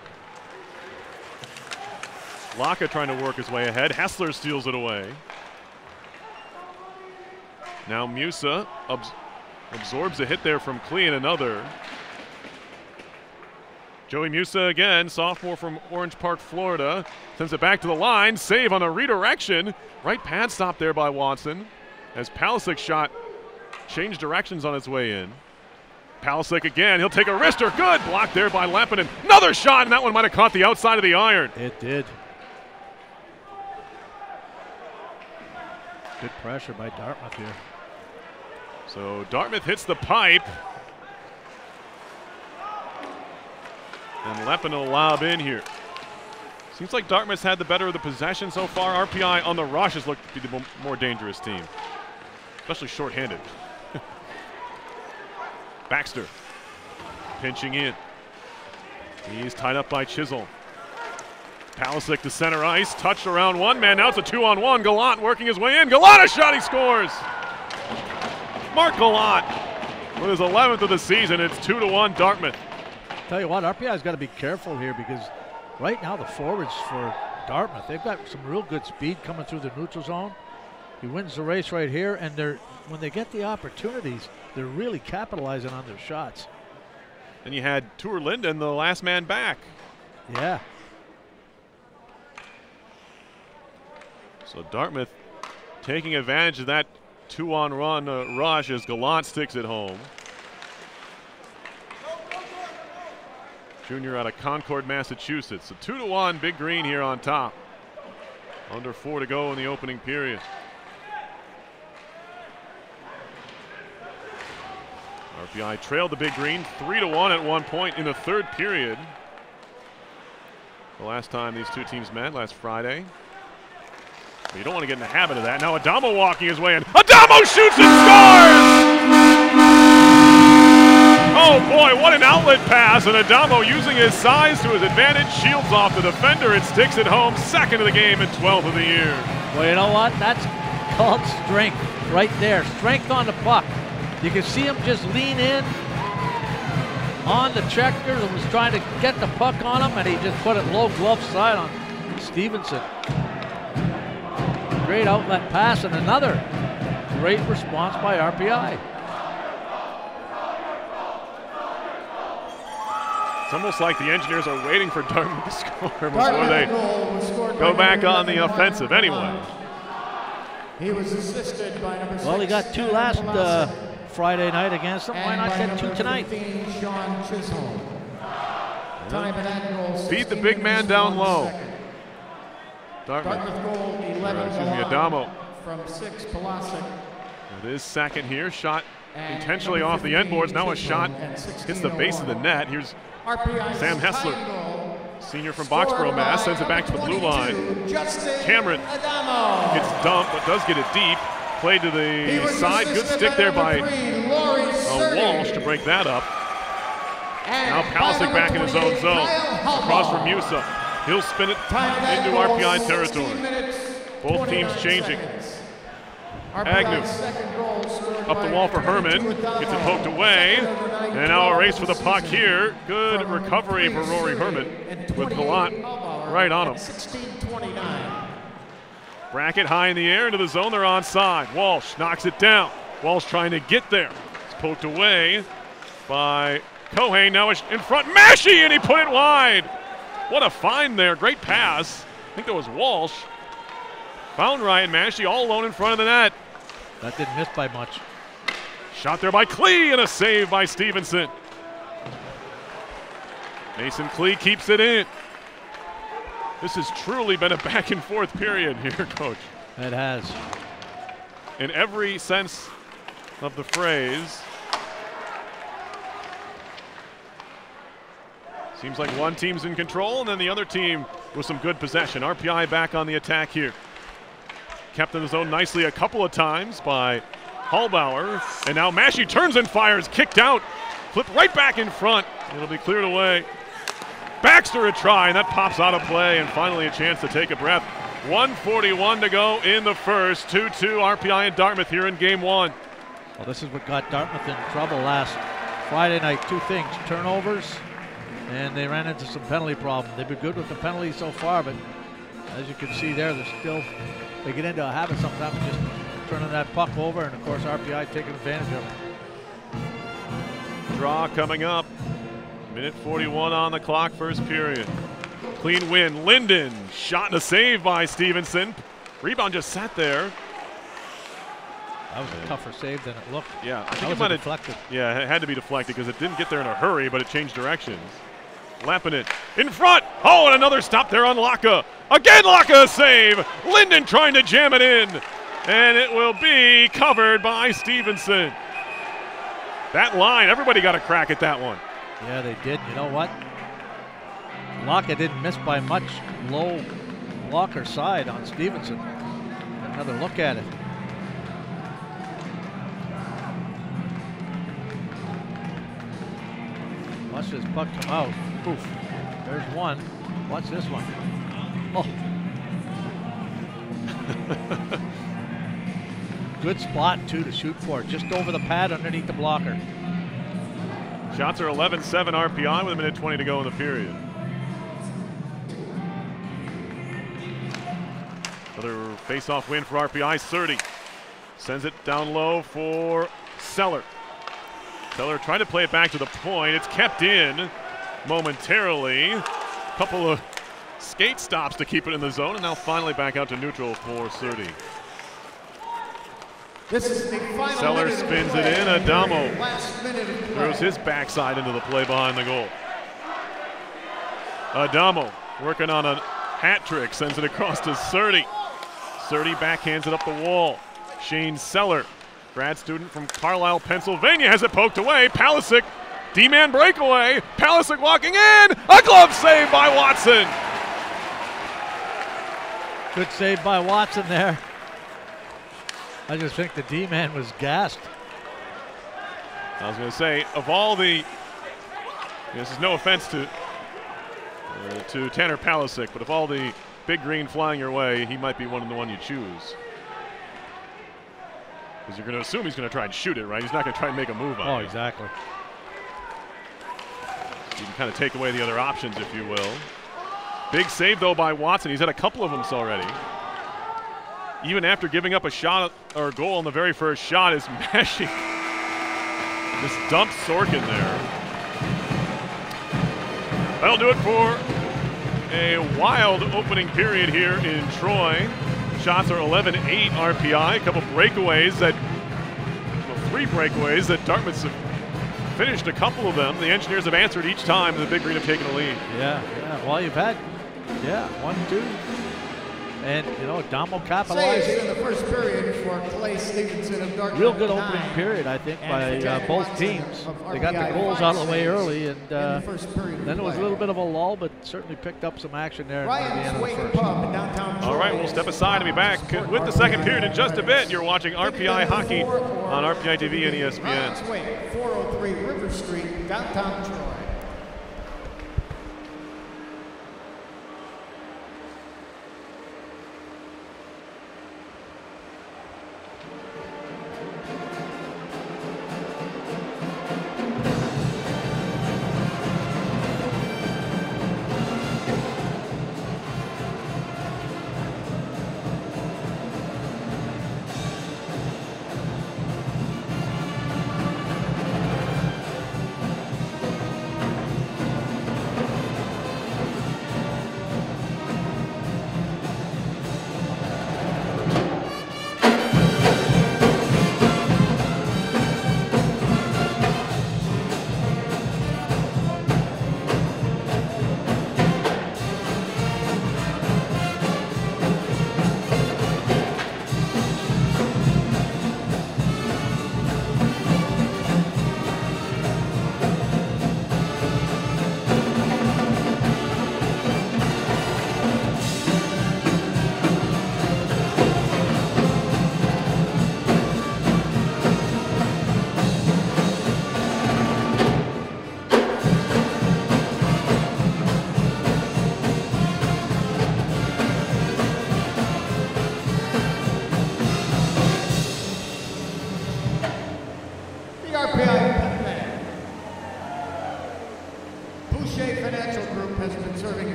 Lacka trying to work his way ahead. Hessler steals it away. Now Musa abs absorbs a hit there from Klee and another. Joey Musa again, sophomore from Orange Park, Florida, sends it back to the line. Save on a redirection. Right pad stop there by Watson as Palocsik shot changed directions on its way in. Palocsik again. He'll take a wrister. Good. Blocked there by Leppanen. Another shot, and that one might have caught the outside of the iron. It did. Good pressure by Dartmouth here. So Dartmouth hits the pipe. And Leppin will lob in here. Seems like Dartmouth's had the better of the possession so far. RPI on the rush has looked to be the more dangerous team, especially shorthanded. Baxter pinching in. He's tied up by Chisholm. Palocsik to center ice, touched around one man. Now it's a two on one. Gallant working his way in. Gallant a shot, he scores. Mark Gallant with his 11th of the season. It's two to one Dartmouth. Tell you what, RPI's got to be careful here because right now the forwards for Dartmouth, they've got some real good speed coming through the neutral zone. He wins the race right here, and they're when they get the opportunities, they're really capitalizing on their shots. And you had Ture Linden, the last man back. Yeah. So Dartmouth taking advantage of that two-on-run uh, rush as Gallant sticks it home. Junior out of Concord, Massachusetts. A two to one, Big Green here on top. Under four to go in the opening period. RPI trailed the Big Green three to one at one point in the third period. The last time these two teams met last Friday. But you don't want to get in the habit of that. Now Addamo walking his way in. Addamo shoots and scores! Oh boy, what an outlet pass, and Addamo using his size to his advantage, shields off the defender and sticks it home, second of the game and 12th of the year. Well, you know what? That's called strength right there. Strength on the puck. You can see him just lean in on the checkers and was trying to get the puck on him, and he just put it low glove side on Stevenson. Great outlet pass, and another great response by RPI. It's almost like the Engineers are waiting for Dartmouth to score before they go back on the offensive. Anyway, He was assisted by number Well, he got two last uh, Friday night against them. Why not by get two tonight? 15, Sean Chisholm. Time at goal, Beat the big man down low. second. Dartmouth. Dartmouth goal, 11 Or, excuse me, Addamo. From six, Palocsik. It is second here. Shot And intentionally off the end boards. Now a shot hits the base of the net. Here's RPI Sam Hessler. senior from Boxborough, Mass. Sends it back to the blue line. Justin Cameron. Gets dumped, but does get it deep. Played to the side. Good stick there by uh, Walsh to break that up. And Now Palocsik back in his own zone. Across from Musa. He'll spin it Time into RPI territory. Both teams changing. Agnew. Up the wall for Herman. 22 Addamo. Gets it poked away. And now a race for the puck here. Good recovery for Rory Herman with 28 Gallant right on him. 16-29. Bracket high in the air into the zone. They're onside. Walsh knocks it down. Walsh trying to get there. It's poked away by Cohane. Now it's in front. Mashy, and he put it wide. What a find there. Great pass. I think that was Walsh. Found Ryan Mashy all alone in front of the net. That didn't miss by much. Shot there by Klee and a save by Stevenson. Mason Klee keeps it in. This has truly been a back and forth period here, coach. It has. in every sense of the phrase. Seems like one team's in control and then the other team with some good possession. RPI back on the attack here. Kept in the zone nicely a couple of times by Hallbauer. And now Mashi turns and fires, kicked out. Flip right back in front. It'll be cleared away. Baxter a try, and that pops out of play, and finally a chance to take a breath. 141 to go in the first. 2 2 RPI and Dartmouth here in game one. Well, this is what got Dartmouth in trouble last Friday night. Two things turnovers, and they ran into some penalty problems. They've been good with the penalties so far, but as you can see there, they're still, they get into a habit sometimes just turning that puck over, and of course, RPI taking advantage of it. Draw coming up. Minute 41 on the clock, first period. Clean win. Linden shot and a save by Stevenson. Rebound just sat there. That was a tougher save than it looked. Yeah, I think it might have. deflected. Yeah, it had to be deflected because it didn't get there in a hurry, but it changed directions. Lapping it in front. Oh, and another stop there on Lacka. Again, Lacka a save. Linden trying to jam it in, and it will be covered by Stevenson. That line, everybody got a crack at that one. Yeah, they did. You know what? Locke didn't miss by much. Low blocker side on Stevenson. Another look at it. Watch this puck come out. Oof. There's one. Watch this one. Oh. Good spot, too, to shoot for. Just over the pad underneath the blocker. Shots are 11 7 RPI with a minute 20 to go in the period. Another face off win for RPI. 30 sends it down low for Sellar. Sellar trying to play it back to the point. It's kept in momentarily. A Couple of skate stops to keep it in the zone, and now finally back out to neutral for 30. This is the final Sellar spins it in. Addamo Last minute of play. Throws his backside into the play behind the goal. Addamo working on a hat trick, sends it across to Sertti. Sertti backhands it up the wall. Shane Sellar, grad student from Carlisle, Pennsylvania, has it poked away. Palocsik, D-man breakaway. Palocsik walking in. A glove save by Watson. Good save by Watson there. I just think the D-man was gassed. I was going to say, of all the, this is no offense to uh, to Tanner Palocsik, but of all the big green flying your way, he might be one of the one you choose. Because you're going to assume he's going to try and shoot it, right? He's not going to try and make a move on Oh, it. exactly. You can kind of take away the other options, if you will. Big save, though, by Watson. He's had a couple of them already even after giving up a shot or a goal on the very first shot, is mashing. Just dump Sorkin there. That'll do it for a wild opening period here in Troy. Shots are 11-8 RPI. A couple breakaways that, well, three breakaways that Dartmouth's have finished a couple of them. The Engineers have answered each time the Big Green have taken a lead. Yeah, yeah. Well, you've had, yeah, one, two, and, you know, Domo capitalized. in the first period for Clay Stevenson of Real good opening nine. period, I think, and by uh, both teams. They got the goals out of the way early, and uh, the then it was a little bit of a lull, but certainly picked up some action there Ryan's the the All right, we'll step aside and be back with the second period in just a bit. You're watching RPI Hockey on RPI TV and ESPN. 403 River Street, downtown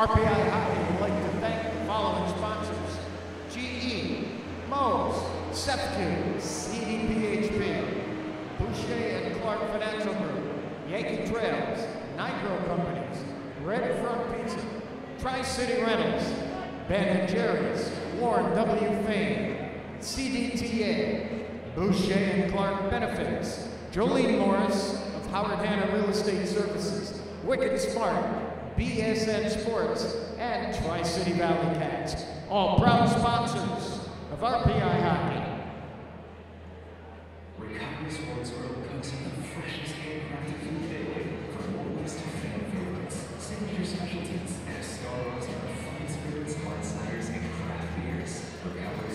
Hockey would like to thank the following sponsors GE, Moe's, Septu, CDPHP, Boucher and Clark Financial Group, Yankee Trails, Nitro Companies, Red Front Pizza, Tri City Rentals, Ben and Jerry's, Warren W. Fain, CDTA, Boucher and Clark Benefits, Jolene and Tri City Valley Cats, all proud sponsors of RPI Hockey. Recovery Sports World cooks the freshest handcrafted food daily, from more list of fan favorites, signature specialties, and a star roster of fine spirits, hard ciders, and craft beers. Recovery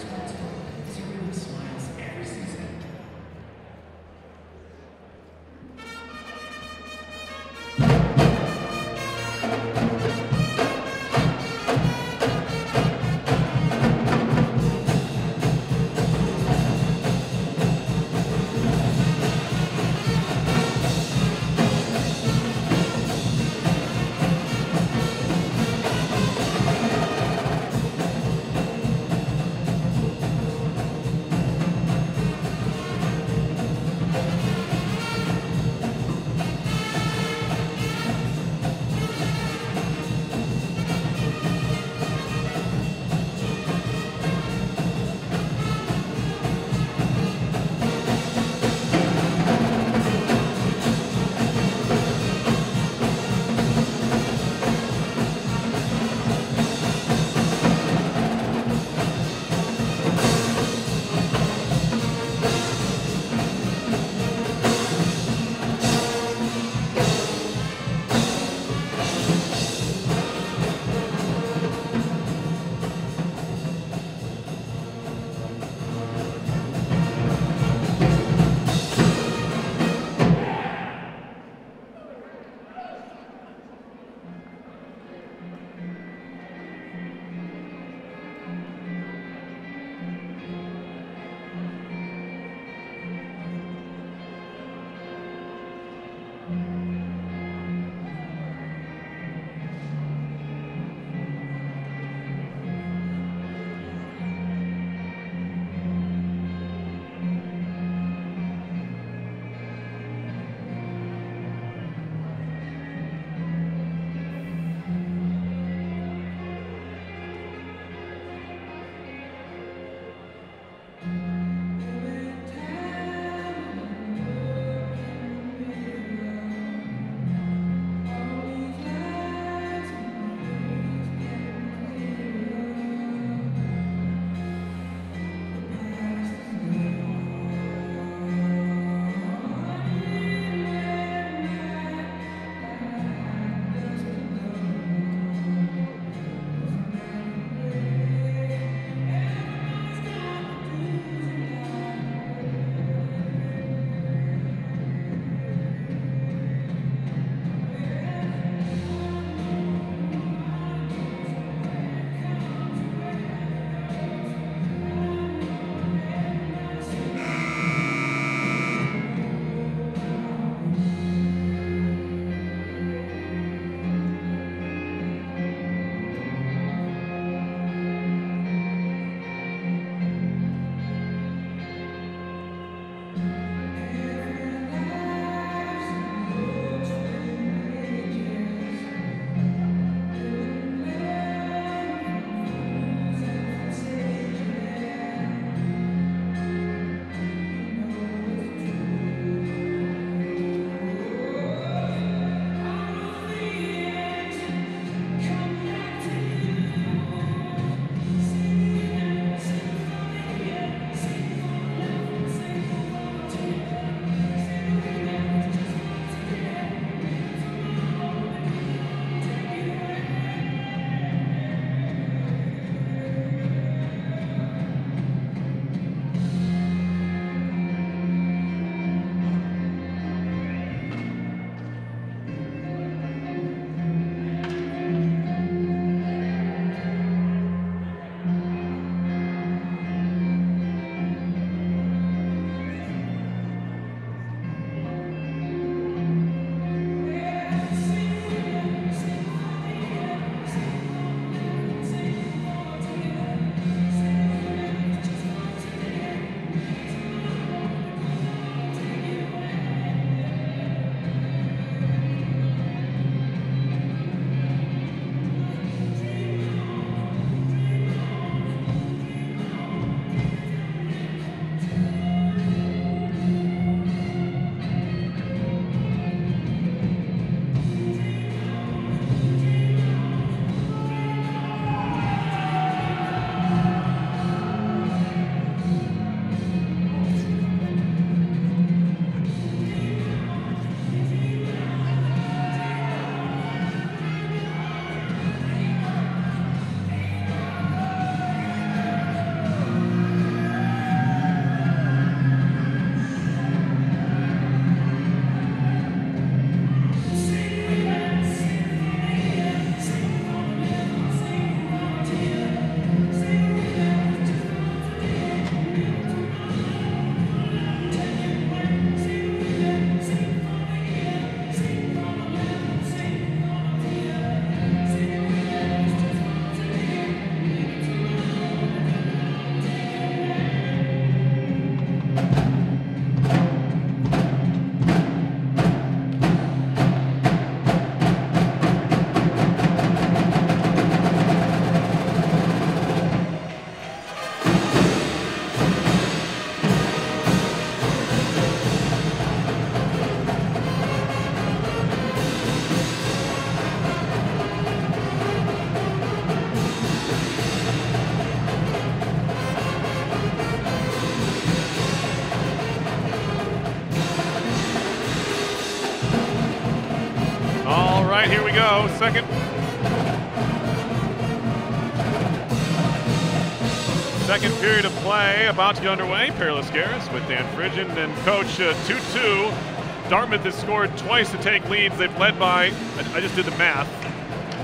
period of play about to get underway. Peerless Garris with Dan Fridgen and coach 2-2. Uh, Dartmouth has scored twice to take leads. They've led by, I, I just did the math,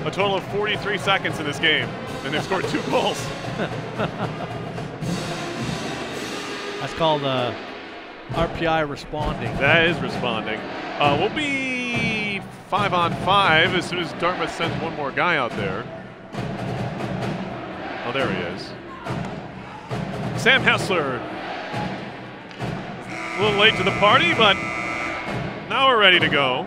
a total of 43 seconds in this game, and they've scored two goals. That's called uh, RPI responding. That is responding. Uh, we'll be five on five as soon as Dartmouth sends one more guy out there. Oh, there he is. Sam Hessler. A little late to the party, but now we're ready to go.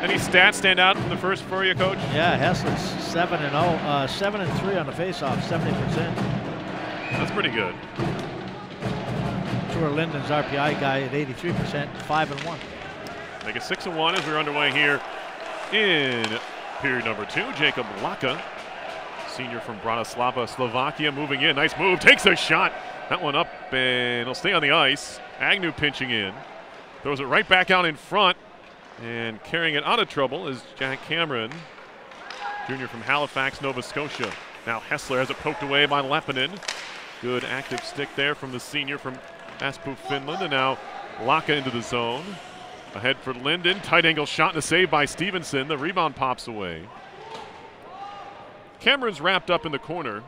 Any stats stand out from the first for you, Coach? Yeah, Hessler's seven and zero, uh, seven and three on the faceoff, seventy percent. That's pretty good. Ture Linden's RPI guy at eighty-three percent, five and one. Make it six and one as we're underway here in period number two. Jakub Lacka, senior from Bratislava, Slovakia, moving in. Nice move, takes a shot. That one up and it'll stay on the ice. Agnew pinching in, throws it right back out in front. And carrying it out of trouble is Jack Cameron, junior from Halifax, Nova Scotia. Now Hessler has it poked away by Leppanen. Good active stick there from the senior from Espoo, Finland. And now Lacka into the zone. Ahead for Linden. Tight angle shot and a save by Stevenson. The rebound pops away. Cameron's wrapped up in the corner.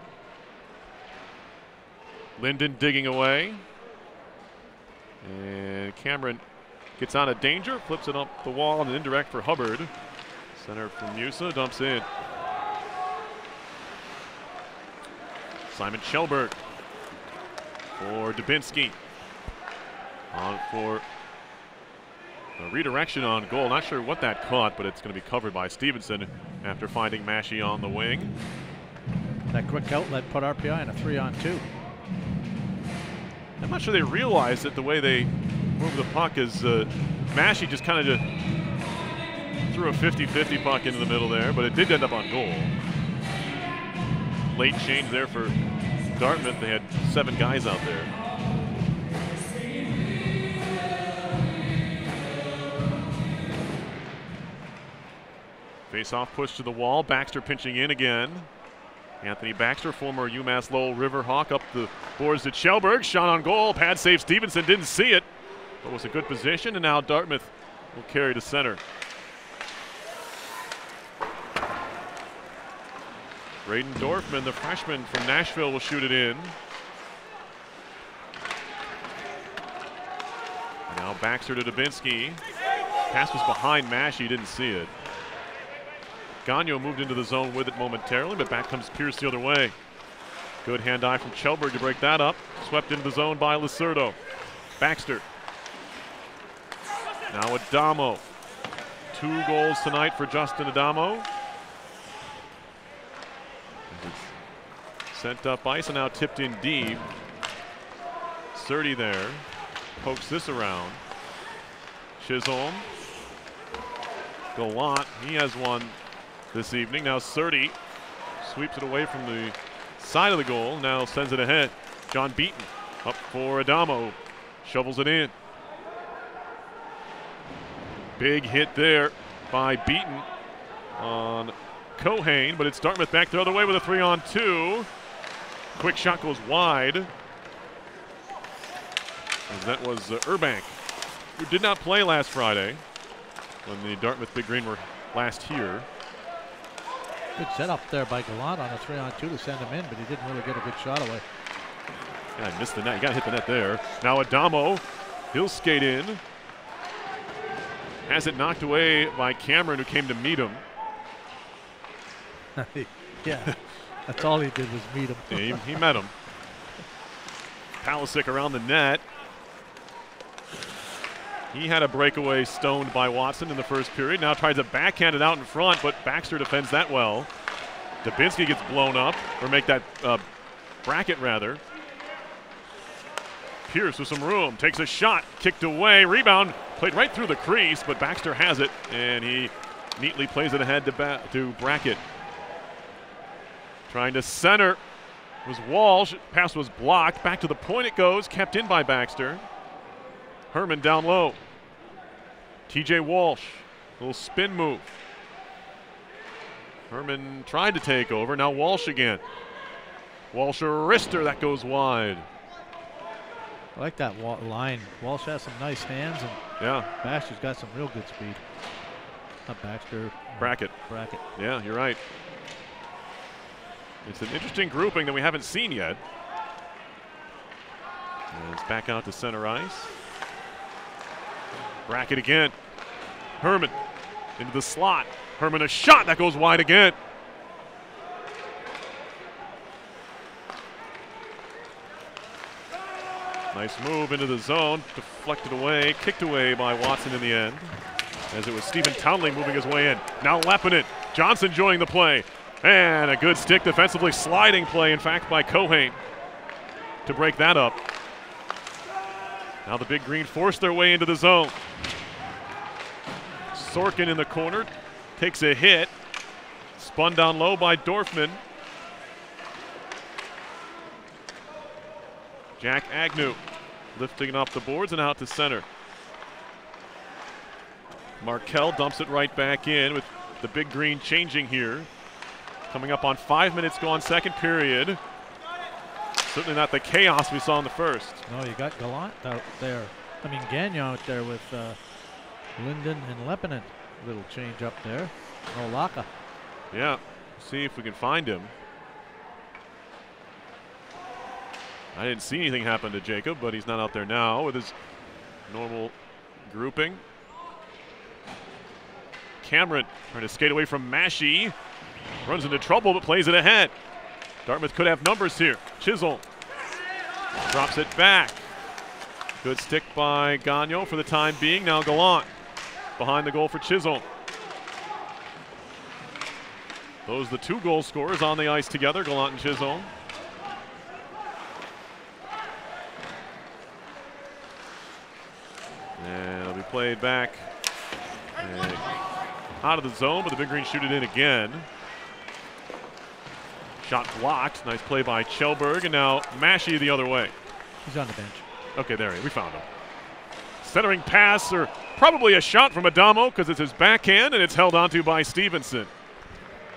Linden digging away. And Cameron Gets out of danger, flips it up the wall and an indirect for Hubbard. Center from Musa, dumps in. Simon Kjellberg for Dubinsky. On for a redirection on goal. Not sure what that caught, but it's going to be covered by Stevenson after finding Massey on the wing. That quick outlet put RPI in a three on two. I'm not sure they realized that the way they move the puck is uh, just kind of just threw a 50-50 puck into the middle there, but it did end up on goal. Late change there for Dartmouth. They had seven guys out there. Face-off push to the wall. Baxter pinching in again. Anthony Baxter, former UMass Lowell River Hawk, up the boards to Kjellberg. Shot on goal. Pad save Stevenson. Didn't see it, but was a good position. And now Dartmouth will carry to center. Braden Dorfman, the freshman from Nashville, will shoot it in. Now Baxter to Dubinsky. Pass was behind Mash. He didn't see it. Gagnon moved into the zone with it momentarily, but back comes Pierce the other way. Good hand eye from Kjellberg to break that up. Swept into the zone by Lacerdo. Baxter. Now Addamo. Two goals tonight for Justin Addamo. Sent up ice and now tipped in deep. Sertti there. Pokes this around. Chisholm. Gallant. He has one this evening. Now Sertti sweeps it away from the side of the goal. Now sends it ahead. John Beaton up for Addamo. Shovels it in. Big hit there by Beaton on Cohane, but it's Dartmouth back the other way with a three on two. Quick shot goes wide. And that was uh, Urbank, who did not play last Friday when the Dartmouth Big Green were last here. Good setup there by Gallant on a three on two to send him in, but he didn't really get a good shot away. Yeah, I missed the net. You got to hit the net there. Now Addamo, he'll skate in. Has it knocked away by Cameron, who came to meet him. yeah, that's all he did was meet him. he, he met him. Palocsik around the net. He had a breakaway stoned by Watson in the first period. Now tries to backhand it out in front, but Baxter defends that well. Dubinsky gets blown up, or make that uh, Brackett rather. Pierce with some room, takes a shot, kicked away, rebound, played right through the crease, but Baxter has it, and he neatly plays it ahead to, to Brackett. Trying to center was Walsh. Pass was blocked. Back to the point it goes, kept in by Baxter. Herman down low. TJ Walsh Little spin move. Herman tried to take over. Now Walsh again. Walsh a wrister that goes wide. I like that wa- line. Walsh has some nice hands, and Yeah, Baxter's got some real good speed. Not Baxter. Brackett. Brackett. Yeah, you're right. It's an interesting grouping that we haven't seen yet. And it's back out to center ice. Brackett again. Herman into the slot. Herman a shot that goes wide again. Nice move into the zone, deflected away, kicked away by Watson in the end. As it was Stephen Townley moving his way in. Now Leppanen. Johnson joining the play. And a good stick defensively, sliding play, in fact, by Cohane to break that up. Now the Big Green forced their way into the zone. Sorkin in the corner takes a hit. Spun down low by Dorfman. Jack Agnew lifting it off the boards and out to center. Markel dumps it right back in with the Big Green changing here. Coming up on five minutes gone, second period. Certainly not the chaos we saw in the first. No, you got Gallant out there. I mean Gagnon out there with uh, Linden and Leppanen. Little change up there. No Lacka. Yeah, see if we can find him. I didn't see anything happen to Jacob, but he's not out there now with his normal grouping. Cameron trying to skate away from Mashi. Runs into trouble, but plays it ahead. Dartmouth could have numbers here. Chisholm drops it back. Good stick by Gagnon for the time being. Now Gallant behind the goal for Chisholm. Those are the two goal scorers on the ice together, Gallant and Chisholm. And it'll be played back and out of the zone, but the Big Green shoot it in again. Shot blocked. Nice play by Kjellberg, and now Mashi the other way. He's on the bench. Okay, there he We found him. Centering pass, or probably a shot from Addamo because it's his backhand, and it's held onto by Stevenson.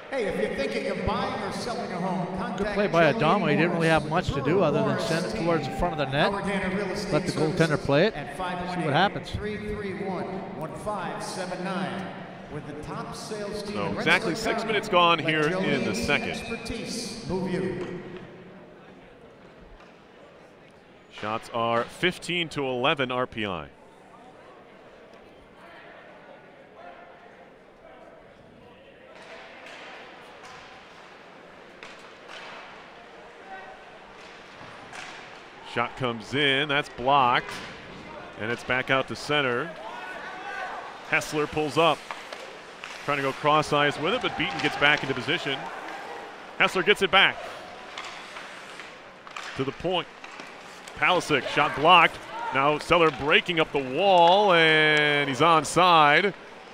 Hey, if you're thinking of buying or selling a home, contact Good play by Joey Addamo. He didn't really have much to do other than send it towards the front of the net. Howard Danner Real Estate Let the goaltender play it. at See what happens. 518-331-1579 with the top sales team So exactly six County. minutes gone here in the second. Move you. Shots are 15 to 11 RPI. Shot comes in, that's blocked, and it's back out to center. Hessler pulls up, trying to go cross ice with it, but Beaton gets back into position. Hessler gets it back to the point. Palocsik shot blocked. Now Sellar breaking up the wall, and he's onside.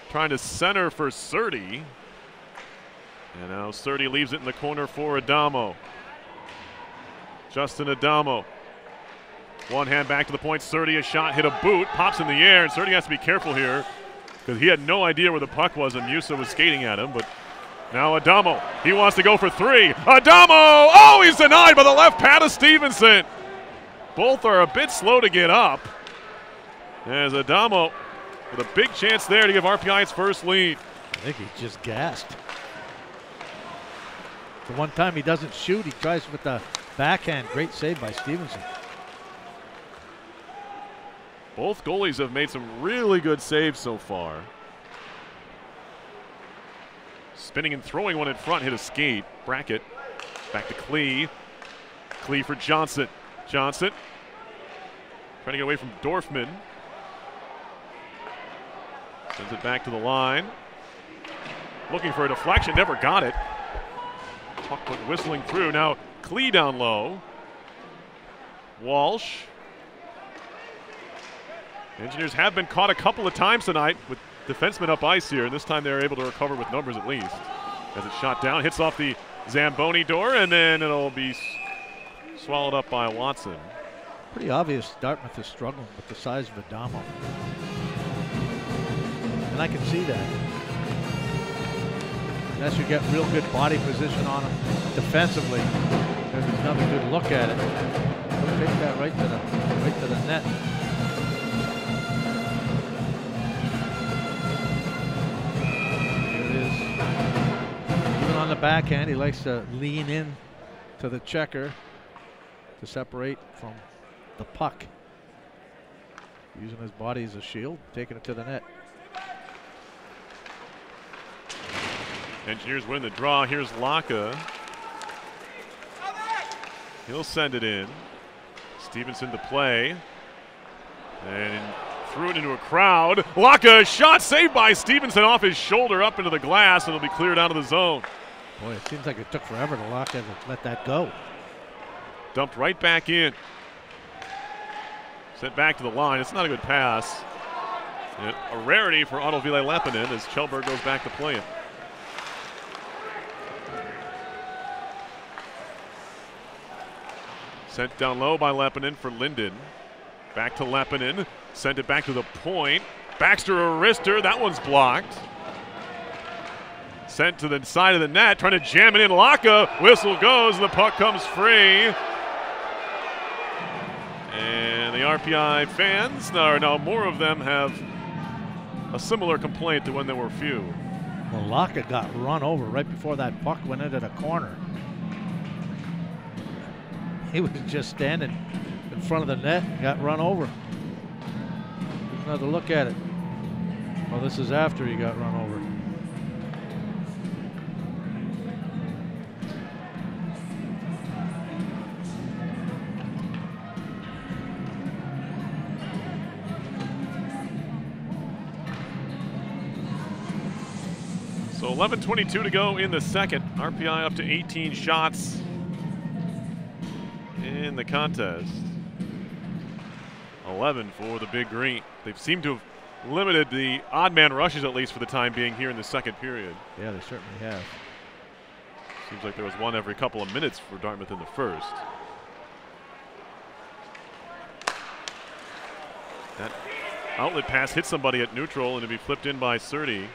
Trying to center for Sertti. And now Sertti leaves it in the corner for Addamo. Justin Addamo. One hand back to the point. Sertti, a shot, hit a boot, pops in the air, and Sertti has to be careful here because he had no idea where the puck was, and Musa was skating at him. But now Addamo, he wants to go for three. Addamo! Oh, he's denied by the left pad of Stevenson. Both are a bit slow to get up. As Addamo with a big chance there to give RPI its first lead. I think he just gassed. The one time he doesn't shoot, he tries with the backhand. Great save by Stevenson. Both goalies have made some really good saves so far. Spinning and throwing one in front, hit a skate. Brackett. Back to Klee. Klee for Johnson. Johnson. Trying to get away from Dorfman. Sends it back to the line. Looking for a deflection, never got it. Puck went whistling through. Now Klee down low. Walsh. Engineers have been caught a couple of times tonight with defensemen up ice here, and this time they're able to recover with numbers at least. As it's shot down, hits off the Zamboni door, and then it'll be swallowed up by Watson. Pretty obvious Dartmouth is struggling with the size of Addamo. and I can see that. Unless you get real good body position on him defensively, there's another good look at it. He'll take that right to the right to the net. On the backhand, he likes to lean in to the checker to separate from the puck. Using his body as a shield, taking it to the net. Engineers win the draw. Here's Lacka. He'll send it in. Stevenson to play. And threw it into a crowd. Lacka, shot saved by Stevenson off his shoulder up into the glass, and it'll be cleared out of the zone. Boy, it seems like it took forever to lock in and let that go. Dumped right back in. Sent back to the line. It's not a good pass. And a rarity for Ottoville Leppanen as Kjellberg goes back to play it. Sent down low by Leppanen for Linden. Back to Leppanen. Sent it back to the point. Baxter a wrister. That one's blocked. Sent to the side of the net, trying to jam it in. Lacka. Whistle goes, and the puck comes free. And the RPI fans, or now more of them have a similar complaint to when there were few. Well, Lacka got run over right before that puck went into the corner. He was just standing in front of the net and got run over. Another look at it. Well, this is after he got run over. So 11:22 to go in the second. RPI up to 18 shots in the contest. 11 for the Big Green. They've seemed to have limited the odd man rushes at least for the time being here in the second period. Yeah, they certainly have. Seems like there was one every couple of minutes for Dartmouth in the first. That outlet pass hit somebody at neutral and to be flipped in by Sertti.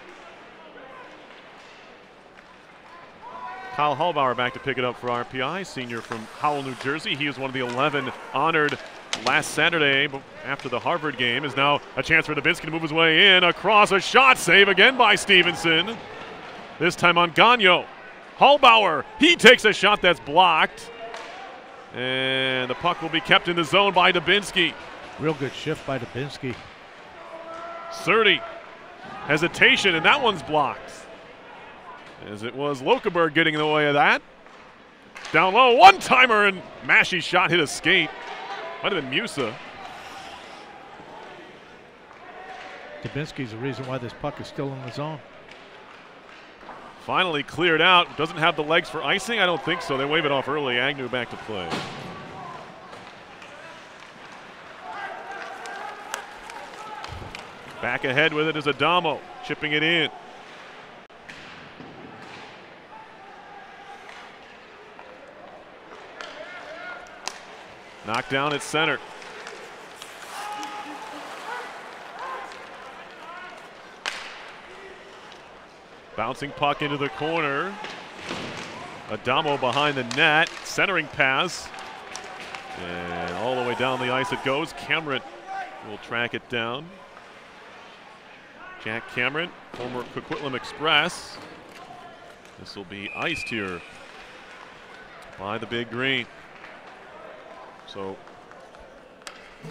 Kyle Hallbauer back to pick it up for RPI, senior from Howell, New Jersey. He is one of the 11 honored last Saturday after the Harvard game. Is now a chance for Dubinsky to move his way in across a shot save again by Stevenson. This time on Gagnon. Hallbauer, he takes a shot that's blocked. And the puck will be kept in the zone by Dubinsky. Real good shift by Dubinsky. Surdy, hesitation, and that one's blocked. As it was Lokeberg getting in the way of that. Down low, one timer, and Massey's shot hit a skate. Might have been Musa. Dubinsky's the reason why this puck is still in the zone. Finally cleared out. Doesn't have the legs for icing? I don't think so. They wave it off early. Agnew back to play. Back ahead with it is Addamo, chipping it in. Knocked down at center. Bouncing puck into the corner. Addamo behind the net. Centering pass. And all the way down the ice it goes. Cameron will track it down. Jack Cameron, former Coquitlam Express. This will be iced here by the Big Green. So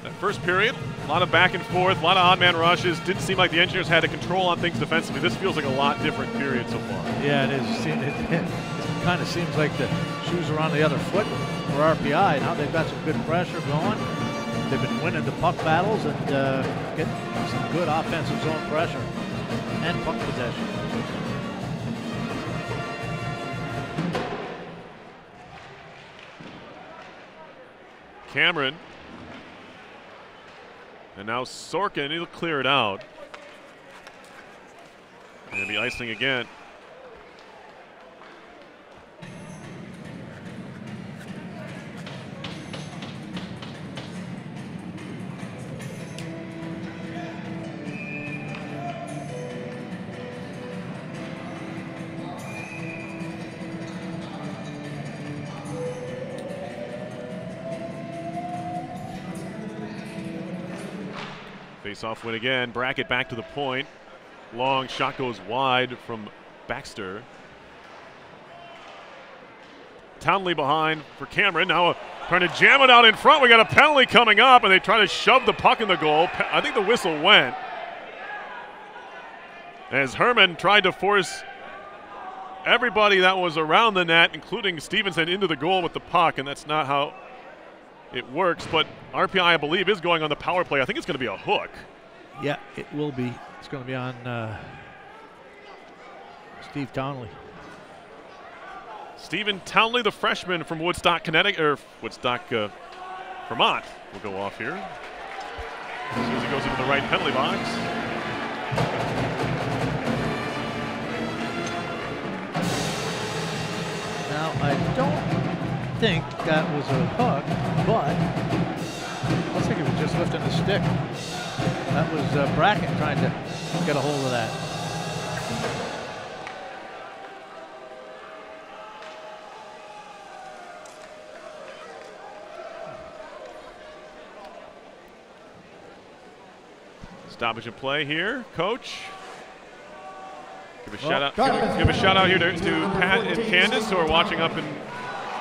that first period, a lot of back and forth, a lot of odd man rushes. Didn't seem like the Engineers had a control on things defensively. This feels like a lot different period so far. Yeah, it is. It kind of seems like the shoes are on the other foot for RPI. Now they've got some good pressure going. They've been winning the puck battles and uh, getting some good offensive zone pressure and puck possession. Cameron. And now Sorkin, he'll clear it out. And be icing again. Off win again. Brackett back to the point. Long shot goes wide from Baxter. Townley behind for Cameron. Now uh, trying to jam it out in front. We got a penalty coming up, and they try to shove the puck in the goal. I think the whistle went. As Herman tried to force everybody that was around the net, including Stevenson, into the goal with the puck, and that's not how it works. But RPI, I believe, is going on the power play. I think it's going to be a hook. Yeah, it will be. It's going to be on uh, Steve Townley. Stephen Townley, the freshman from Woodstock, Connecticut, or Woodstock, uh, Vermont, will go off here. As soon as he goes into the right penalty box. Now, I don't think that was a hook, but looks like it was just lifting the stick. That was uh, Brackett trying to get a hold of that. Stoppage of play here, coach. Give a Well, shout out. Give, give a shout out here to, to Pat and Candace who are watching up in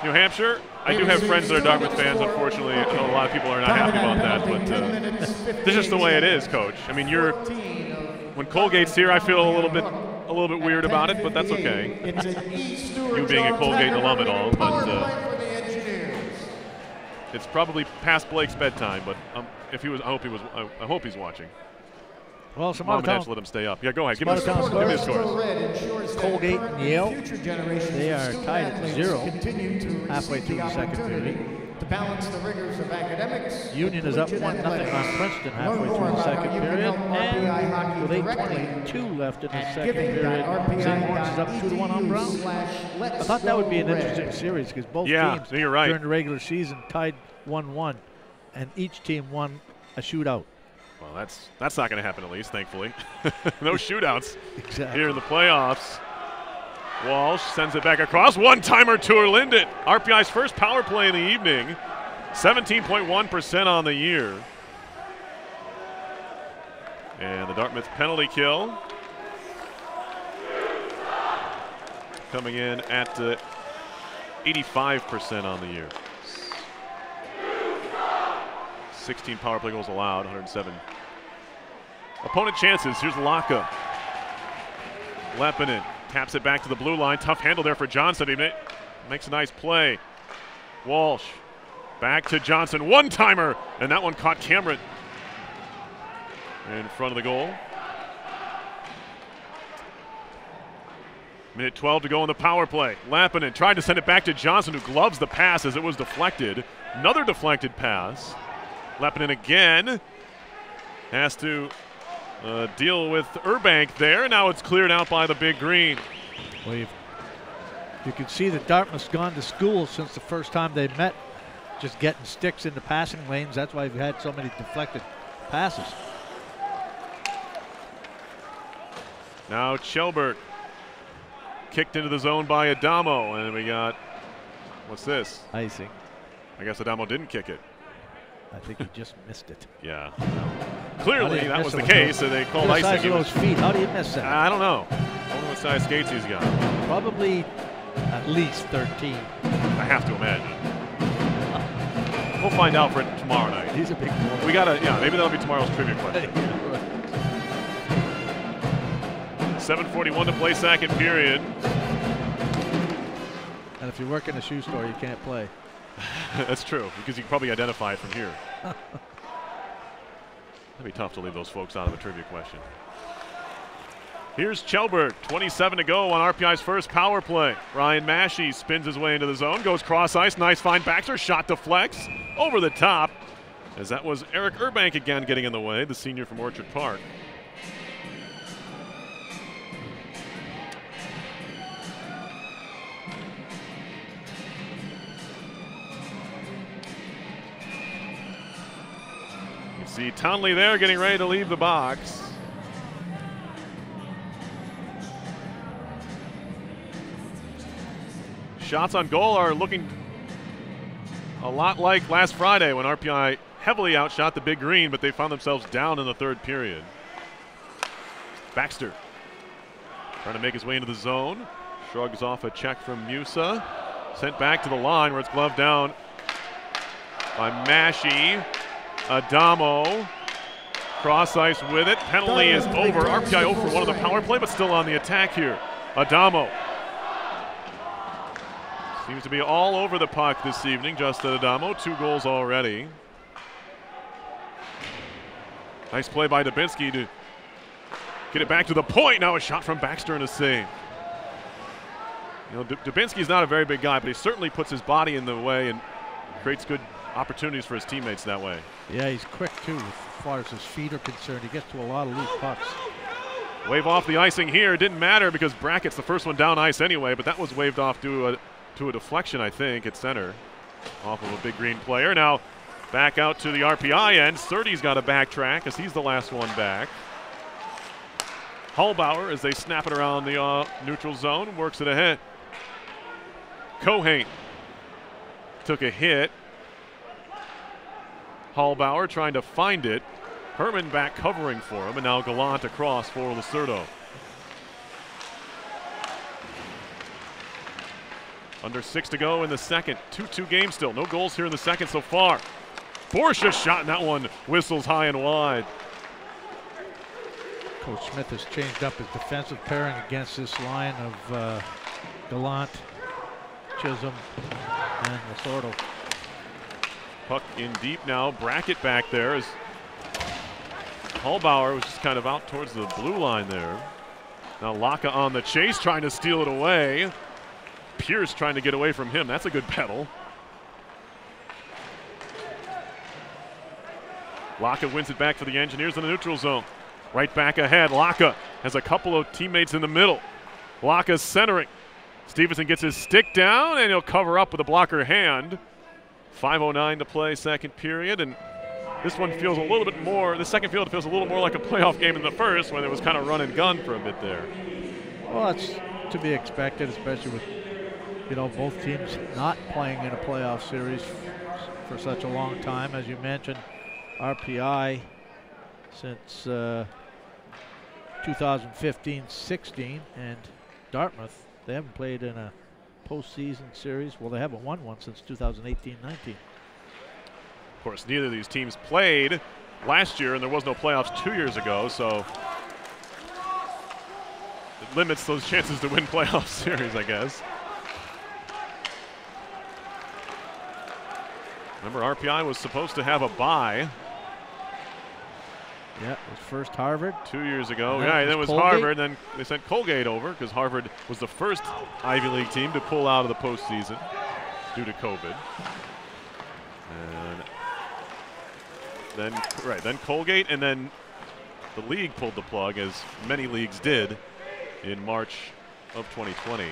New Hampshire. I do have friends that are Dartmouth fans. Unfortunately, a lot of people are not happy about that, but uh, this is just the way it is, coach. I mean, you're when Colgate's here, I feel a little bit a little bit weird about it, but that's okay. You being a Colgate alum and all, but, uh. It's probably past Blake's bedtime, but um, if he was, I hope he was. I, I hope he's watching. Well, some Mom other and Dad let him stay up. Yeah, go ahead. Give me the Some other scores. Give me the scores. Red ensures that Colgate and Yale, they are tied at zero to halfway through the the second period. To balance the rigors of academics, Union is up one nothing on. Princeton halfway more through the second how you can period, help RPI hockey and with directly 8:22 left in the second period, St. Lawrence is up two to one on Brown. I I thought that would be an interesting series because both Yeah, teams you're right. during the regular season tied 1-1, and each team won a shootout. Well, that's that's not going to happen at least, thankfully. no shootouts Exactly. here in the playoffs. Walsh sends it back across. One timer to Linden. RPI's first power play in the evening. 17.1% on the year. And the Dartmouth penalty kill. Coming in at uh, 85% on the year. 16 power play goals allowed, 107. Opponent chances. Here's Lacka. Leppanen taps it back to the blue line. Tough handle there for Johnson. He makes a nice play. Walsh back to Johnson. One timer, and that one caught Cameron in front of the goal. Minute 12 to go in the power play. Leppanen tried to send it back to Johnson, who gloves the pass as it was deflected. Another deflected pass. Leppanen again has to uh, deal with Urbank there. Now it's cleared out by the big green. Well, you've, you can see that Dartmouth's gone to school since the first time they met, just getting sticks into passing lanes. That's why we've had so many deflected passes. Now Kjellberg kicked into the zone by Addamo, and we got what's this? Icing. I guess Addamo didn't kick it. I think he just missed it. Yeah. Clearly that was the case, and they called icing. size of those feet. How do you miss that? I don't know. I don't know what size skates he's got. Probably at least 13. I have to imagine. We'll find out for tomorrow night. He's a big boy. We gotta, yeah, maybe that'll be tomorrow's trivia question. 7:41 to play second period. And if you work in a shoe store, you can't play. That's true because you can probably identify it from here. That'd be tough to leave those folks out of a trivia question. Here's Kjellberg, 27 to go on RPI's first power play. Ryan Massey spins his way into the zone, goes cross ice, nice find. Baxter shot deflects over the top, as that was Eric Urbank again getting in the way, the senior from Orchard Park. See Townley there getting ready to leave the box. Shots on goal are looking A lot like last Friday when RPI heavily outshot the Big Green, but they found themselves down in the third period. Baxter trying to make his way into the zone. Shrugs off a check from Musa. Sent back to the line where it's gloved down by Mashi. Addamo. Cross ice with it. Penalty is over. RPI over one of the power play, but still on the attack here. Addamo. Seems to be all over the puck this evening, Justin Addamo. Two goals already. Nice play by Dubinsky to get it back to the point. Now a shot from Baxter and a save. You know, Dubinsky's not a very big guy, but he certainly puts his body in the way and creates good opportunities for his teammates that way. Yeah, he's quick too, as far as his feet are concerned. He gets to a lot of loose pucks. Wave off the icing here. Didn't matter because Brackett's the first one down ice anyway, but that was waved off due to a, to a deflection, I think, at center off of a big green player. Now back out to the RPI end. Surtees got a backtrack as he's the last one back. Hallbauer, as they snap it around the uh, neutral zone, works it ahead. Cohane took a hit. Hallbauer trying to find it. Herman back covering for him, and now Gallant across for Lacerdo. Under six to go in the second. 2-2 game still. No goals here in the second so far. Borsha shot in that one. Whistles high and wide. Coach Smith has changed up his defensive pairing against this line of uh, Gallant, Chisholm, and Lasordo. Puck in deep now. Brackett back there as Hallbauer was just kind of out towards the blue line there. Now Lacka on the chase, trying to steal it away. Pierce trying to get away from him. That's a good pedal. Lacka wins it back for the Engineers in the neutral zone. Right back ahead. Lacka has a couple of teammates in the middle. Lacka centering. Stevenson gets his stick down and he'll cover up with a blocker hand. 5.09 to play, second period. And this one feels a little bit more, the second field feels a little more like a playoff game than the first when it was kind of run and gun for a bit there. Well, that's to be expected, especially with, you know, both teams not playing in a playoff series for such a long time. As you mentioned, RPI since uh, 2015-16, and Dartmouth, they haven't played in a postseason series. Well, they haven't won one since 2018-19. Of course, neither of these teams played last year, and there was no playoffs two years ago, so it limits those chances to win playoff series, I guess. Remember, RPI was supposed to have a bye yeah, it was first Harvard. Two years ago. And yeah, then then it was Colgate. Harvard. Then they sent Colgate over because Harvard was the first Ivy League team to pull out of the postseason due to COVID. And then, right, then Colgate, and then the league pulled the plug, as many leagues did in March of 2020.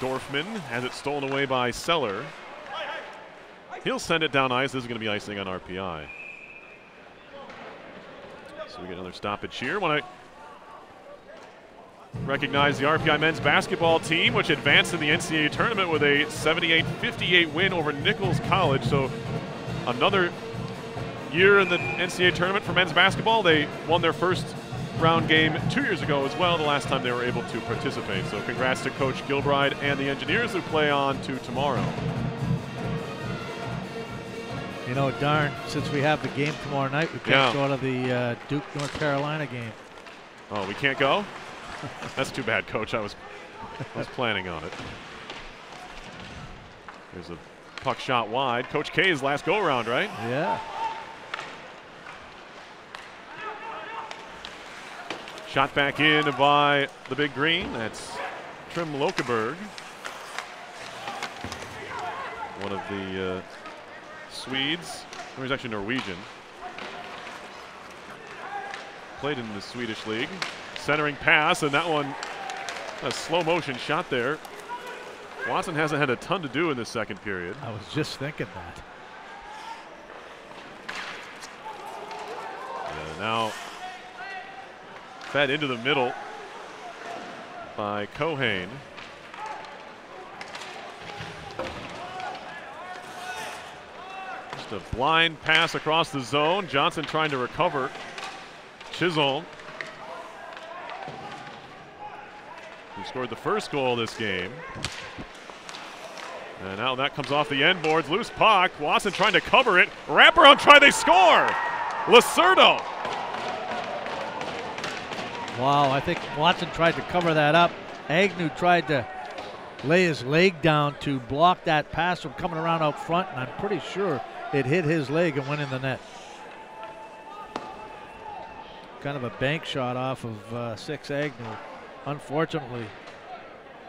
Dorfman has it stolen away by Sellar. He'll send it down ice. This is going to be icing on RPI. We get another stoppage here. Want to recognize the RPI men's basketball team, which advanced in the NCAA tournament with a 78-58 win over Nichols College. So another year in the NCAA tournament for men's basketball. They won their first round game two years ago as well, the last time they were able to participate. So congrats to Coach Gilbride and the Engineers who play on to tomorrow. You know, darn, since we have the game tomorrow night, we can't Yeah. go to the uh, Duke North Carolina game. Oh, we can't go? That's too bad, Coach. I was, I was planning on it. There's a puck shot wide. Coach K's last go around, right? Yeah. Shot back in by the big green. That's Trim Lokeberg. One of the uh, Swedes. Or he's actually Norwegian. Played in the Swedish league. Centering pass, and that one, a slow motion shot there. Watson hasn't had a ton to do in the second period. I was just thinking that. And now fed into the middle by Cohane. A blind pass across the zone. Johnson trying to recover. Chisholm, who scored the first goal this game. And now that comes off the end boards. Loose puck. Watson trying to cover it. Wraparound try. They score. Lacerdo. Wow, I think Watson tried to cover that up. Agnew tried to lay his leg down to block that pass from coming around out front, and I'm pretty sure it hit his leg and went in the net. Kind of a bank shot off of uh, six Agnew. Unfortunately,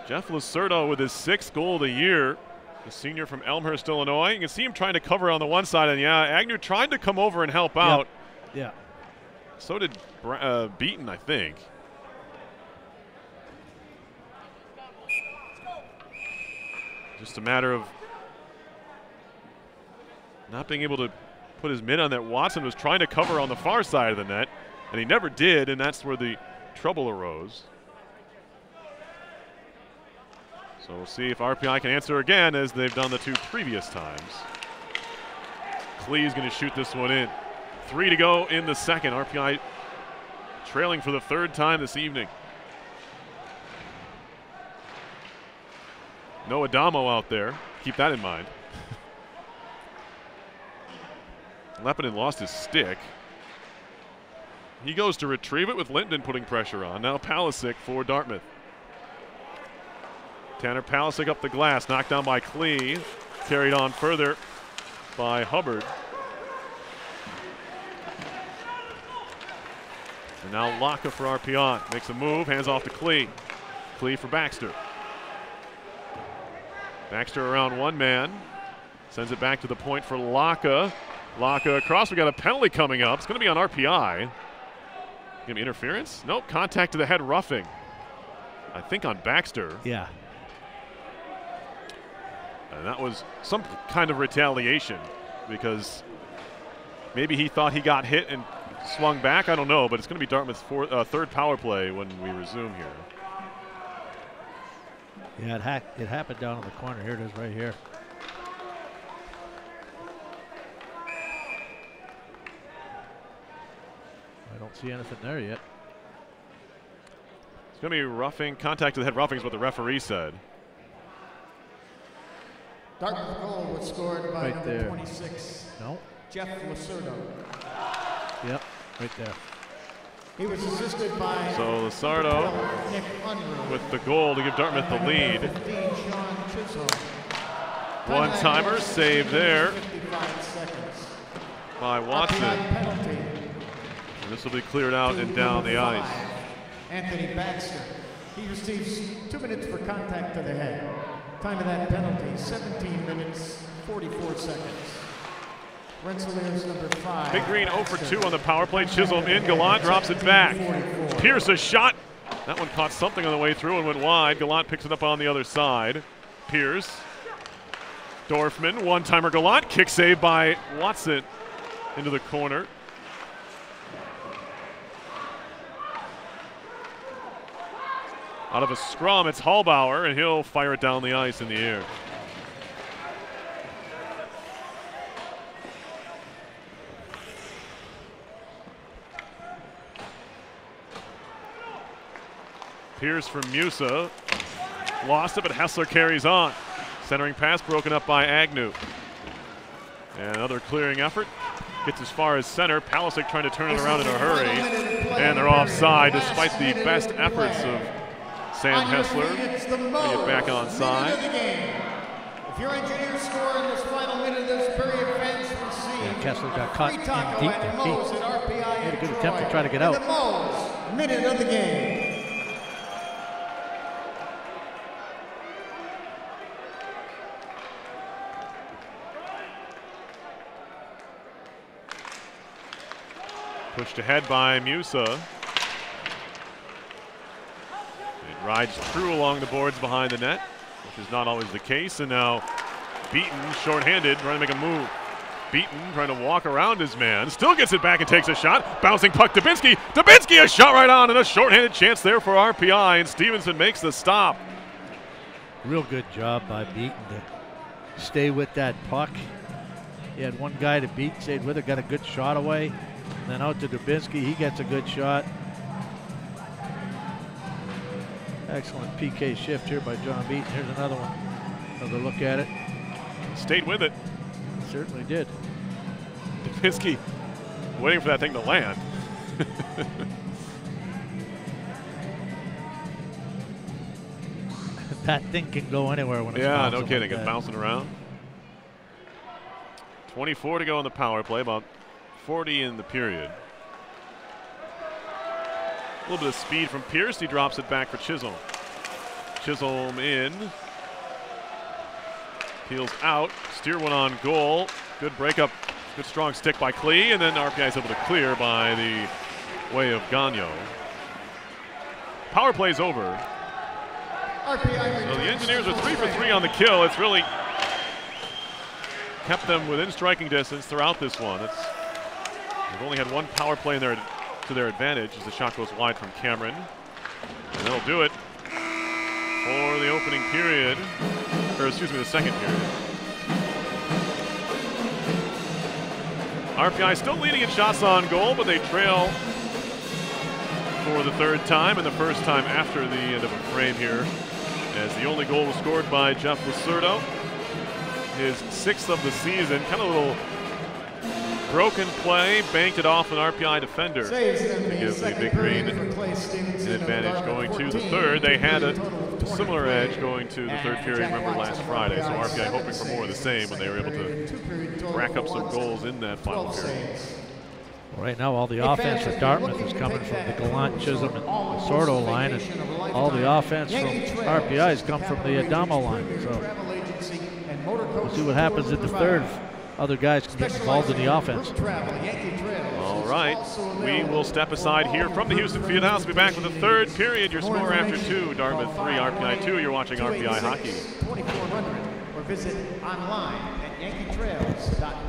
Jeff Lacerdo with his sixth goal of the year. The senior from Elmhurst, Illinois. You can see him trying to cover on the one side, and yeah, Agnew tried to come over and help out. yeah. So did uh, Beaton, I think. Just a matter of not being able to put his mitt on that. Watson was trying to cover on the far side of the net, and he never did, and that's where the trouble arose. So we'll see if RPI can answer again as they've done the two previous times. Clee's going to shoot this one in. Three to go in the second. RPI trailing for the third time this evening. No Addamo out there. Keep that in mind. Leppanen lost his stick. He goes to retrieve it with Linton putting pressure on. Now Palocsik for Dartmouth. Tanner Palocsik up the glass, knocked down by Klee. Carried on further by Hubbard. And now Lacka for RPI. Makes a move, hands off to Klee. Klee for Baxter. Baxter around one man. Sends it back to the point for Lacka. Lacka across. We got a penalty coming up. It's going to be on RPI. To be interference? Nope. Contact to the head roughing. I think on Baxter. Yeah. And that was some kind of retaliation because maybe he thought he got hit and swung back. I don't know, but it's going to be Dartmouth's fourth, uh, third power play when we resume here. Yeah, it, ha- it happened down in the corner. Here it is right here. Don't see anything there yet. It's going to be roughing, contact to the head roughing is what the referee said. Dartmouth goal was scored by Right number there. 26, No. Jeff Lacerdo. Yep. Right there. He was assisted by So Lasardo with the goal to give Dartmouth the lead. 15, Sean One timer saved there by Watson. RPI penalty. And this will be cleared out and down the ice. Anthony Baxter. He receives two minutes for contact to the head. Time of that penalty, 17 minutes, 44 seconds. Rensselaer's number five. Big Green 0 for 2 on the power play. Chisholm in. Gallant drops it back. Pierce a shot. That one caught something on the way through and went wide. Gallant picks it up on the other side. Pierce. Dorfman, one timer Gallant. Kick save by Watson into the corner. Out of a scrum, it's Hallbauer, and he'll fire it down the ice in the air. Pierce from Musa. Lost it, but Hessler carries on. Centering pass broken up by Agnew. And another clearing effort. Gets as far as center. Palocsik trying to turn it around in a hurry. And they're offside despite the best efforts of Sam Hessler. It's the Bring it back Moles onside. minute of the game. If your engineer score in this final minute of this period, fans receive. Yeah, Hessler got caught in deep at there. He- at RPI he had a in good attempt to try to get out. The Moles minute of the game. Pushed ahead by Musa. It rides through along the boards behind the net, which is not always the case. And now Beaton, shorthanded, trying to make a move. Beaton trying to walk around his man. Still gets it back and takes a shot. Bouncing puck, Dubinsky. Dubinsky, a shot right on, and a shorthanded chance there for RPI. And Stevenson makes the stop. Real good job by Beaton to stay with that puck. He had one guy to beat, stayed with it, got a good shot away. Then out to Dubinsky, he gets a good shot. Excellent PK shift here by John Beaton. Here's another one. Another look at it. Stayed with it. Certainly did. Dubinsky waiting for that thing to land. that thing can go anywhere when it's yeah, no kidding. like It's bouncing around. 24 to go in the power play, about 40 in the period. A little bit of speed from Pierce. He drops it back for Chisholm. Chisholm in. Peels out. Steer one on goal. Good breakup. Good strong stick by Klee. And then RPI is able to clear by the way of Gagnon. Power play's over. So the Engineers are three for three on the kill. It's really kept them within striking distance throughout this one. It's, they've only had one power play in their, to their advantage as the shot goes wide from Cameron. And that'll do it for the opening period, or excuse me, the second period. RPI still leading in shots on goal, but they trail for the third time and the first time after the end of a frame here as the only goal was scored by Jeff Lacerdo. His sixth of the season. Kind of a little broken play, banked it off an RPI defender Saves in to the give the Big Green for Clay Stevenson an advantage going to the third. They had a to total of similar edge going to the third period, remember, last Friday. So RPI, RPI hoping for more of the same when they were able to rack up some goals in that final period. Right now, all the offense fans, for Dartmouth is coming from the that Gallant, cruise Chisholm, on and Sordo line, and vacation of a all the offense from Yankee RPI has come from the Addamo line. So travel agency and motor coach we'll see what happens tour at the third. Other guys can get involved in the offense. Group travel, Yankee Trails All is right, also we will step aside here from the group Houston Fieldhouse. Be back with the third period. Your More score after two, Dartmouth three, RPI two. You're watching RPI hockey. 2400 or visit online at yankeetrails.com.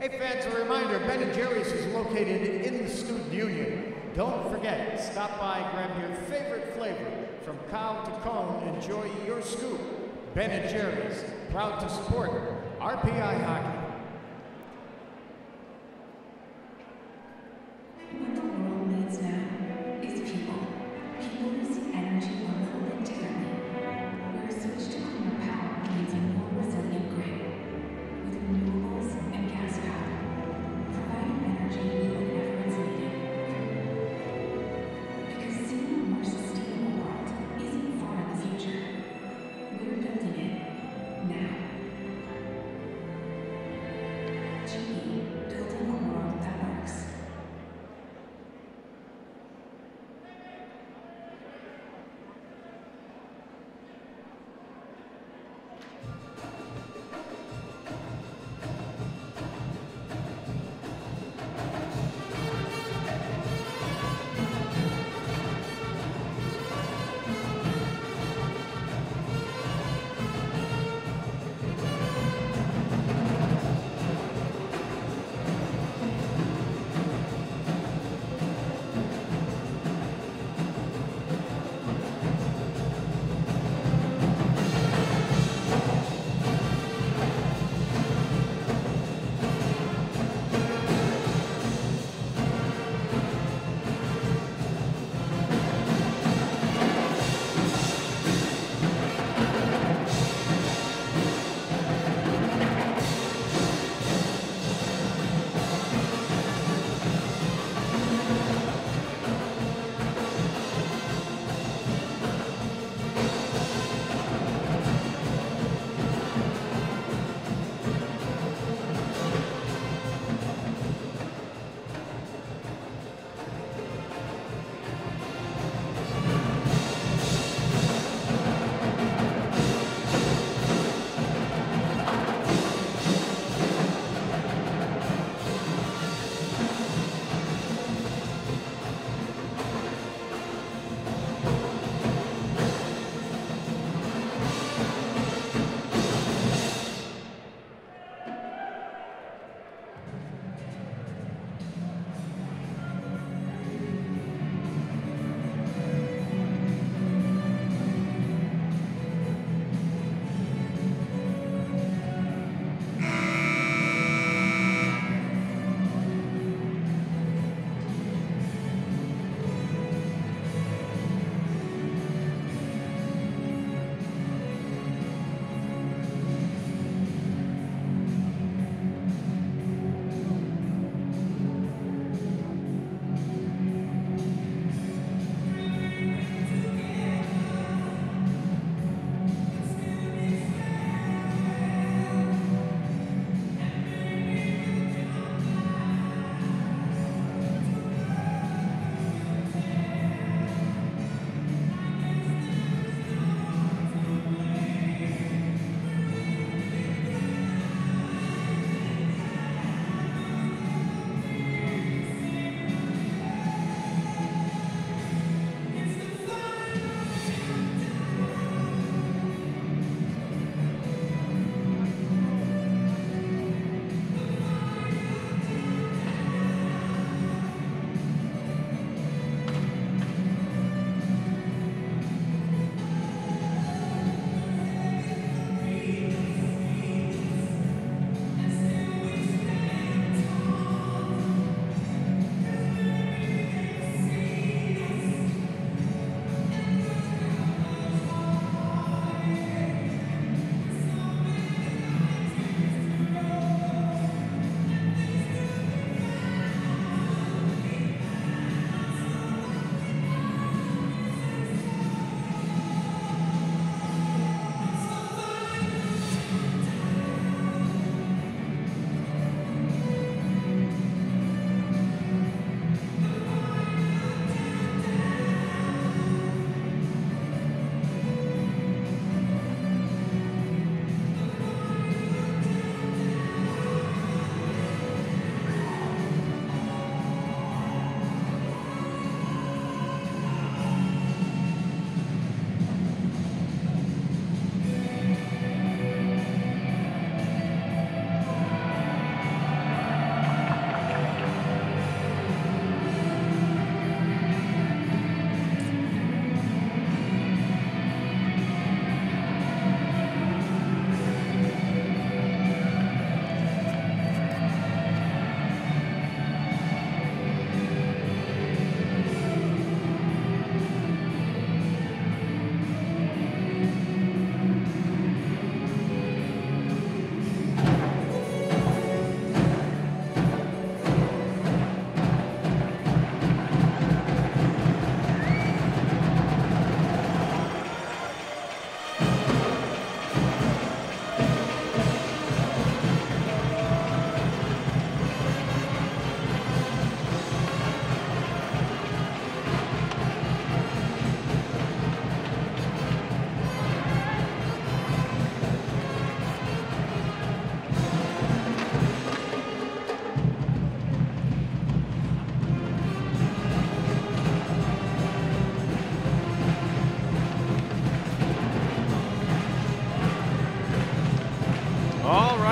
Hey fans, a reminder, Ben & Jerry's is located in the Student Union. Don't forget, stop by, grab your favorite flavor. From cow to cone, enjoy your scoop. Ben & Jerry's, proud to support RPI Hockey.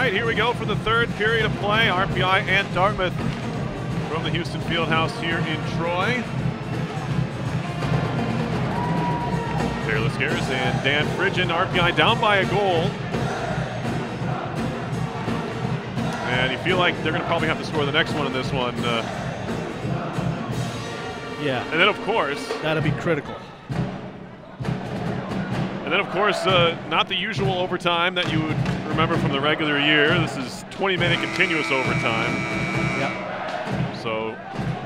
Right, here we go for the third period of play. RPI and Dartmouth from the Houston Fieldhouse here in Troy. Peerless Harris and Dan Fridgen, RPI down by a goal. And you feel like they're going to probably have to score the next one in this one. Uh, Yeah, and then, of course, that'll be critical. And then, of course, uh, not the usual overtime that you would remember from the regular year. This is 20-minute continuous overtime. Yep. So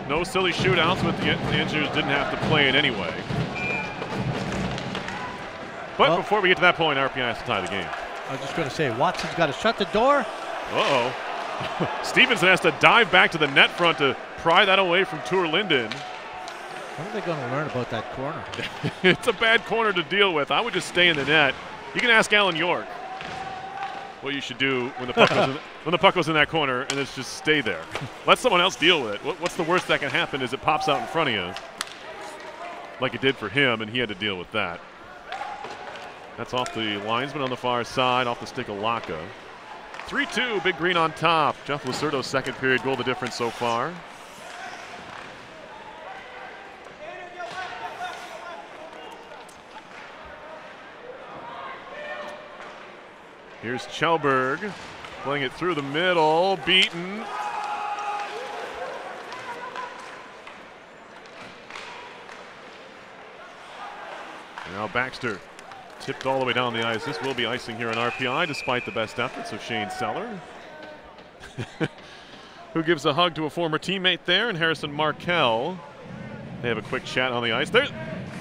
no silly shootouts, but the, the engineers didn't have to play it anyway. But Well- before we get to that point, RPI has to tie the game. I was just going to say, Watson's got to shut the door. Uh-oh. Stevenson has to dive back to the net front to pry that away from Ture Linden. What are they going to learn about that corner? it's a bad corner to deal with. I would just stay in the net. You can ask Allen York what you should do when the puck goes in, when the puck goes in that corner, and it's just stay there. Let someone else deal with it. What, what's the worst that can happen is it pops out in front of you, like it did for him, and he had to deal with that. That's off the linesman on the far side, off the stick of Lacka. 3-2, Big Green on top. Jeff Lacerdo's second period goal, the difference so far. Here's Kjellberg playing it through the middle, Beaton. Now Baxter tipped all the way down the ice. This will be icing here in RPI despite the best efforts of Shane Sellar. Who gives a hug to a former teammate there and Harrison Markel. They have a quick chat on the ice. There,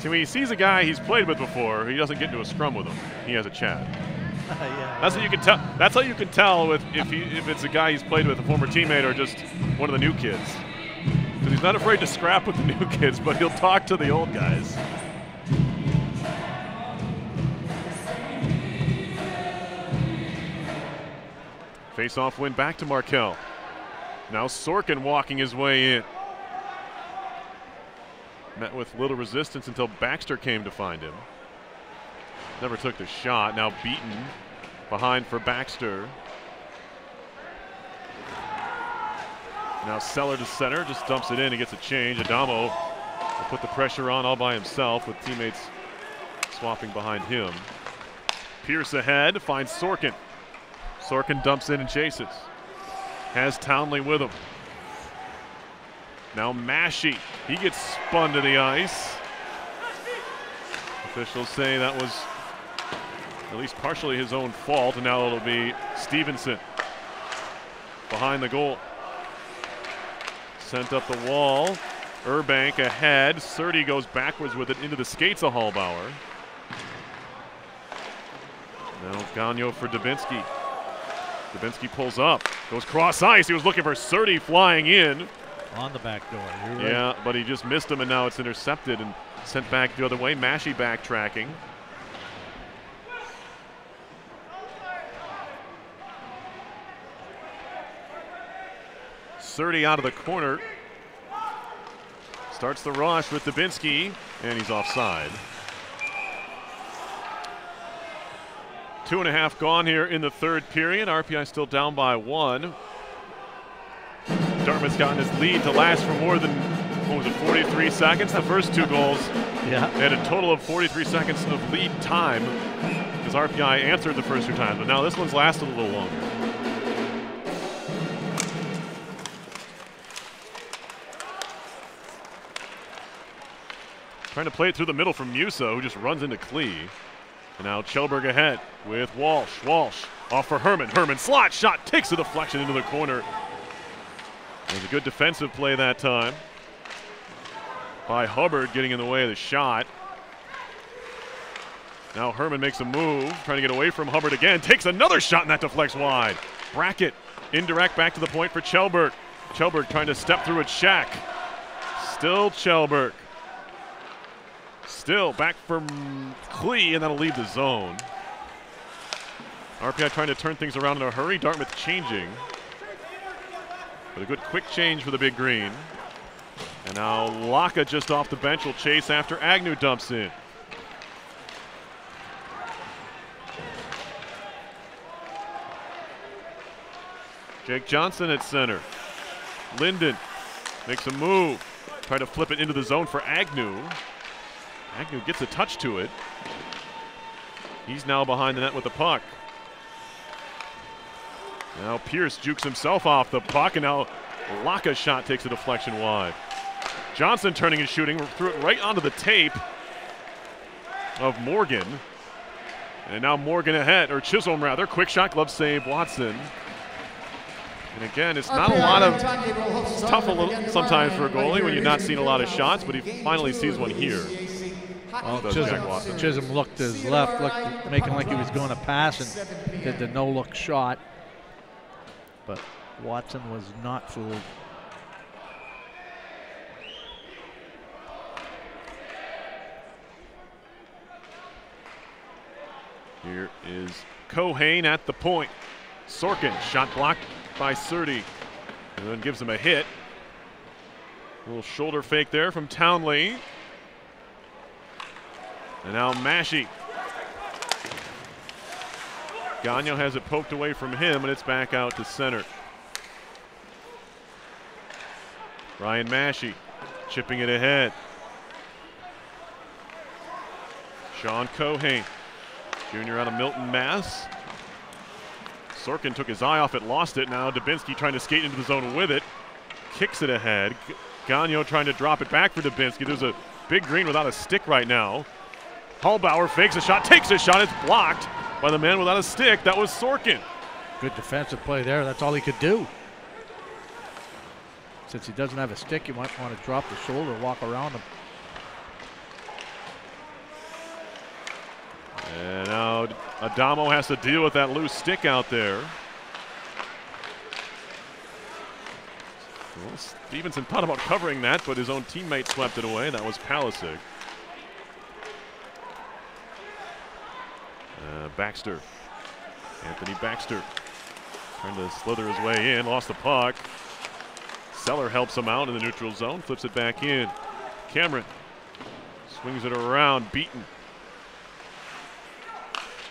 when he sees a guy he's played with before, he doesn't get into a scrum with him. He has a chat. Yeah. That's how you can tell. That's how you can tell with if he if it's a guy he's played with, a former teammate, or just one of the new kids. Because he's not afraid to scrap with the new kids, but he'll talk to the old guys. Face-off win back to Markel. Now Sorkin walking his way in. Met with little resistance until Baxter came to find him. Never took the shot. Now Beaton behind for Baxter. Now Sellar to center, just dumps it in. He gets a change. Addamo will put the pressure on all by himself with teammates swapping behind him. Pierce ahead, finds Sorkin. Sorkin dumps in and chases. Has Townley with him. Now Massey. He gets spun to the ice. Officials say that was at least partially his own fault, and now it'll be Stevenson behind the goal. Sent up the wall. Urbank ahead. Sertti goes backwards with it into the skates of Hallbauer. Now Gagnon for Dubinsky. Dubinsky pulls up, goes cross ice. He was looking for Sertti flying in. On the back door. Right. Yeah, but he just missed him, and now it's intercepted and sent back the other way. Massey backtracking. Sertti out of the corner. Starts the rush with Dubinsky, and he's offside. Two and a half gone here in the third period. RPI still down by one. Dartmouth's gotten his lead to last for more than, what was it, 43 seconds? The first two goals, Yeah. they had a total of 43 seconds of lead time because RPI answered the first two times, but now this one's lasted a little longer. Trying to play it through the middle from Musa, who just runs into Klee. And now Kjellberg ahead with Walsh. Walsh off for Herman. Herman slot shot takes a deflection into the corner. It was a good defensive play that time by Hubbard getting in the way of the shot. Now Herman makes a move, trying to get away from Hubbard again. Takes another shot and that deflects wide. Brackett indirect back to the point for Kjellberg. Kjellberg trying to step through at Shack. Still Kjellberg. Still back from Klee, and that'll leave the zone. RPI trying to turn things around in a hurry. Dartmouth changing. But a good quick change for the big green. And now Lacka just off the bench will chase after Agnew dumps in. Jake Johnson at center. Linden makes a move. Try to flip it into the zone for Agnew. Agnew gets a touch to it. He's now behind the net with the puck. Now Pierce jukes himself off the puck, and now Lacka's shot takes a deflection wide. Johnson turning and shooting, threw it right onto the tape of Morgan. And now Morgan ahead, or Chisholm rather. Quick shot, glove save, Watson. And again, it's not a lot of. Tough a little sometimes for a goalie when you've not seen a lot of shots, but he finally sees one here. Well, Does Jack Chisholm, Chisholm looked to his left, looked, making like he was going to pass and did the no-look shot. But Watson was not fooled. Here is Cohane at the point. Sorkin shot blocked by Sertti, and then gives him a hit. A little shoulder fake there from Townley. And now Mashi. Gagnon has it poked away from him, and it's back out to center. Ryan Mashi chipping it ahead. Sean Cohane, junior out of Milton, Mass. Sorkin took his eye off it, lost it. Now Dubinsky trying to skate into the zone with it. Kicks it ahead. G- Gagnon trying to drop it back for Dubinsky. There's a big green without a stick right now. Hallbauer fakes a shot, takes a shot. It's blocked by the man without a stick. That was Sorkin. Good defensive play there. That's all he could do. Since he doesn't have a stick, you might want to drop the shoulder, walk around him. And now Addamo has to deal with that loose stick out there. Well, Stevenson thought about covering that, but his own teammate swept it away. That was Palocsik. Baxter. Anthony Baxter trying to slither his way in, lost the puck. Sellar helps him out in the neutral zone, flips it back in. Cameron swings it around, beaten.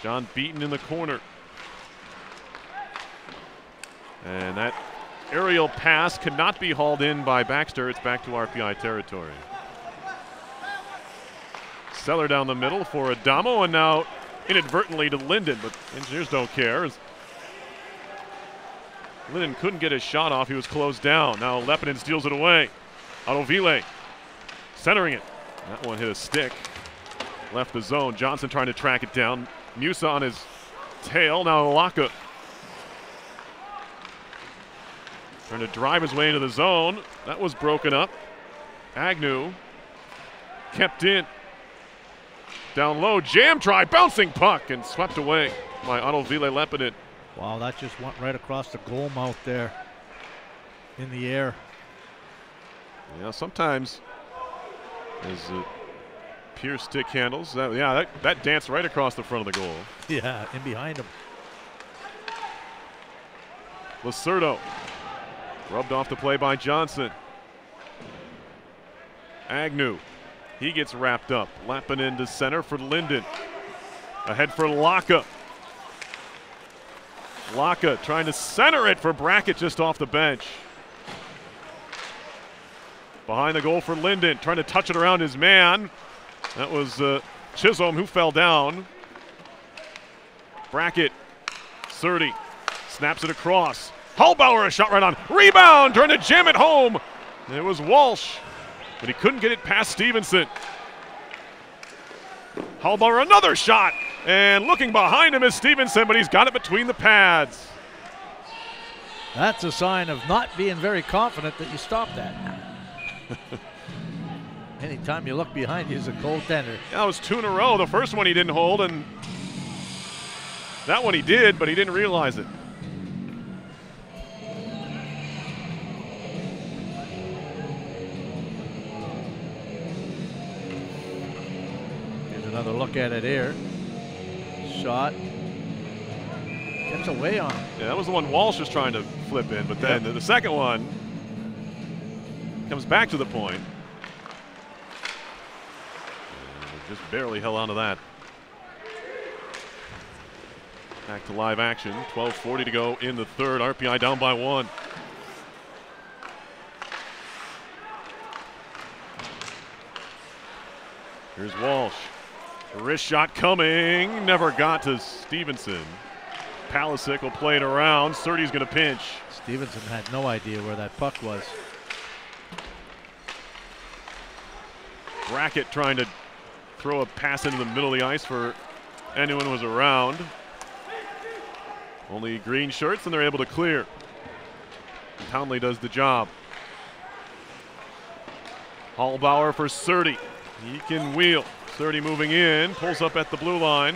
John Beaton in the corner. And that aerial pass could not be hauled in by Baxter. It's back to RPI territory. Sellar down the middle for Addamo, and now inadvertently to Linden, but engineers don't care. Linden couldn't get his shot off. He was closed down. Now Leppanen steals it away. Ottoville centering it. That one hit a stick. Left the zone. Johnson trying to track it down. Musa on his tail. Now Lacka trying to drive his way into the zone. That was broken up. Agnew kept in. Down low, jam try, bouncing puck, and swept away by Ottoville Leppanen. Wow, that just went right across the goal mouth there in the air. Yeah, sometimes as uh, pure stick handles, that, yeah, that, that danced right across the front of the goal. Yeah, in behind him. Lacerdo rubbed off the play by Johnson. Agnew, he gets wrapped up. Lapping into center for Linden. Ahead for Lacka. Lacka trying to center it for Brackett just off the bench. Behind the goal for Linden, trying to touch it around his man. That was uh, Chisholm who fell down. Brackett, Sertti, snaps it across. Hallbauer a shot right on. Rebound, trying to jam it home. It was Walsh, but he couldn't get it past Stevenson. Hallbauer another shot, and looking behind him is Stevenson, but he's got it between the pads. That's a sign of not being very confident that you stopped that. Anytime you look behind you as a goaltender. That was two in a row. The first one he didn't hold, and that one he did, but he didn't realize it. Another look at it here. Shot. Gets away on him. Yeah, that was the one Walsh was trying to flip in, but then Yep. the second one comes back to the point. Just barely held on to that. Back to live action. 12:40 to go in the third. RPI down by one. Here's Walsh. Wrist shot coming. Never got to Stevenson. Palocsik will play it around. Sertti going to pinch. Stevenson had no idea where that puck was. Brackett trying to throw a pass into the middle of the ice for anyone who was around. Only green shirts, and they're able to clear. Townley does the job. Hallbauer for Sertti. He can wheel. Sertti moving in, pulls up at the blue line.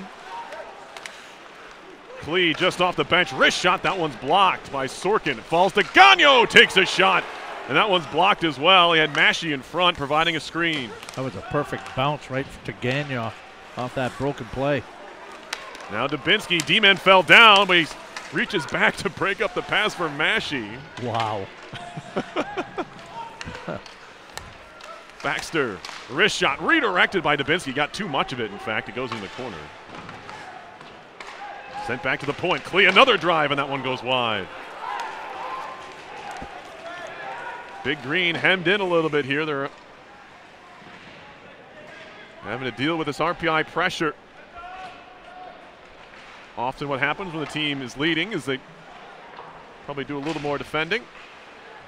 Klee just off the bench, wrist shot. That one's blocked by Sorkin. Falls to Gagnon, takes a shot, and that one's blocked as well. He had Massey in front, providing a screen. That was a perfect bounce right to Gagnon off that broken play. Now Dubinsky, D-man fell down, but he reaches back to break up the pass for Massey. Wow. Baxter, wrist shot, redirected by Dubinsky. Got too much of it, in fact. It goes in the corner. Sent back to the point. Klee, another drive, and that one goes wide. Big Green hemmed in a little bit here. They're having to deal with this RPI pressure. Often what happens when the team is leading is they probably do a little more defending.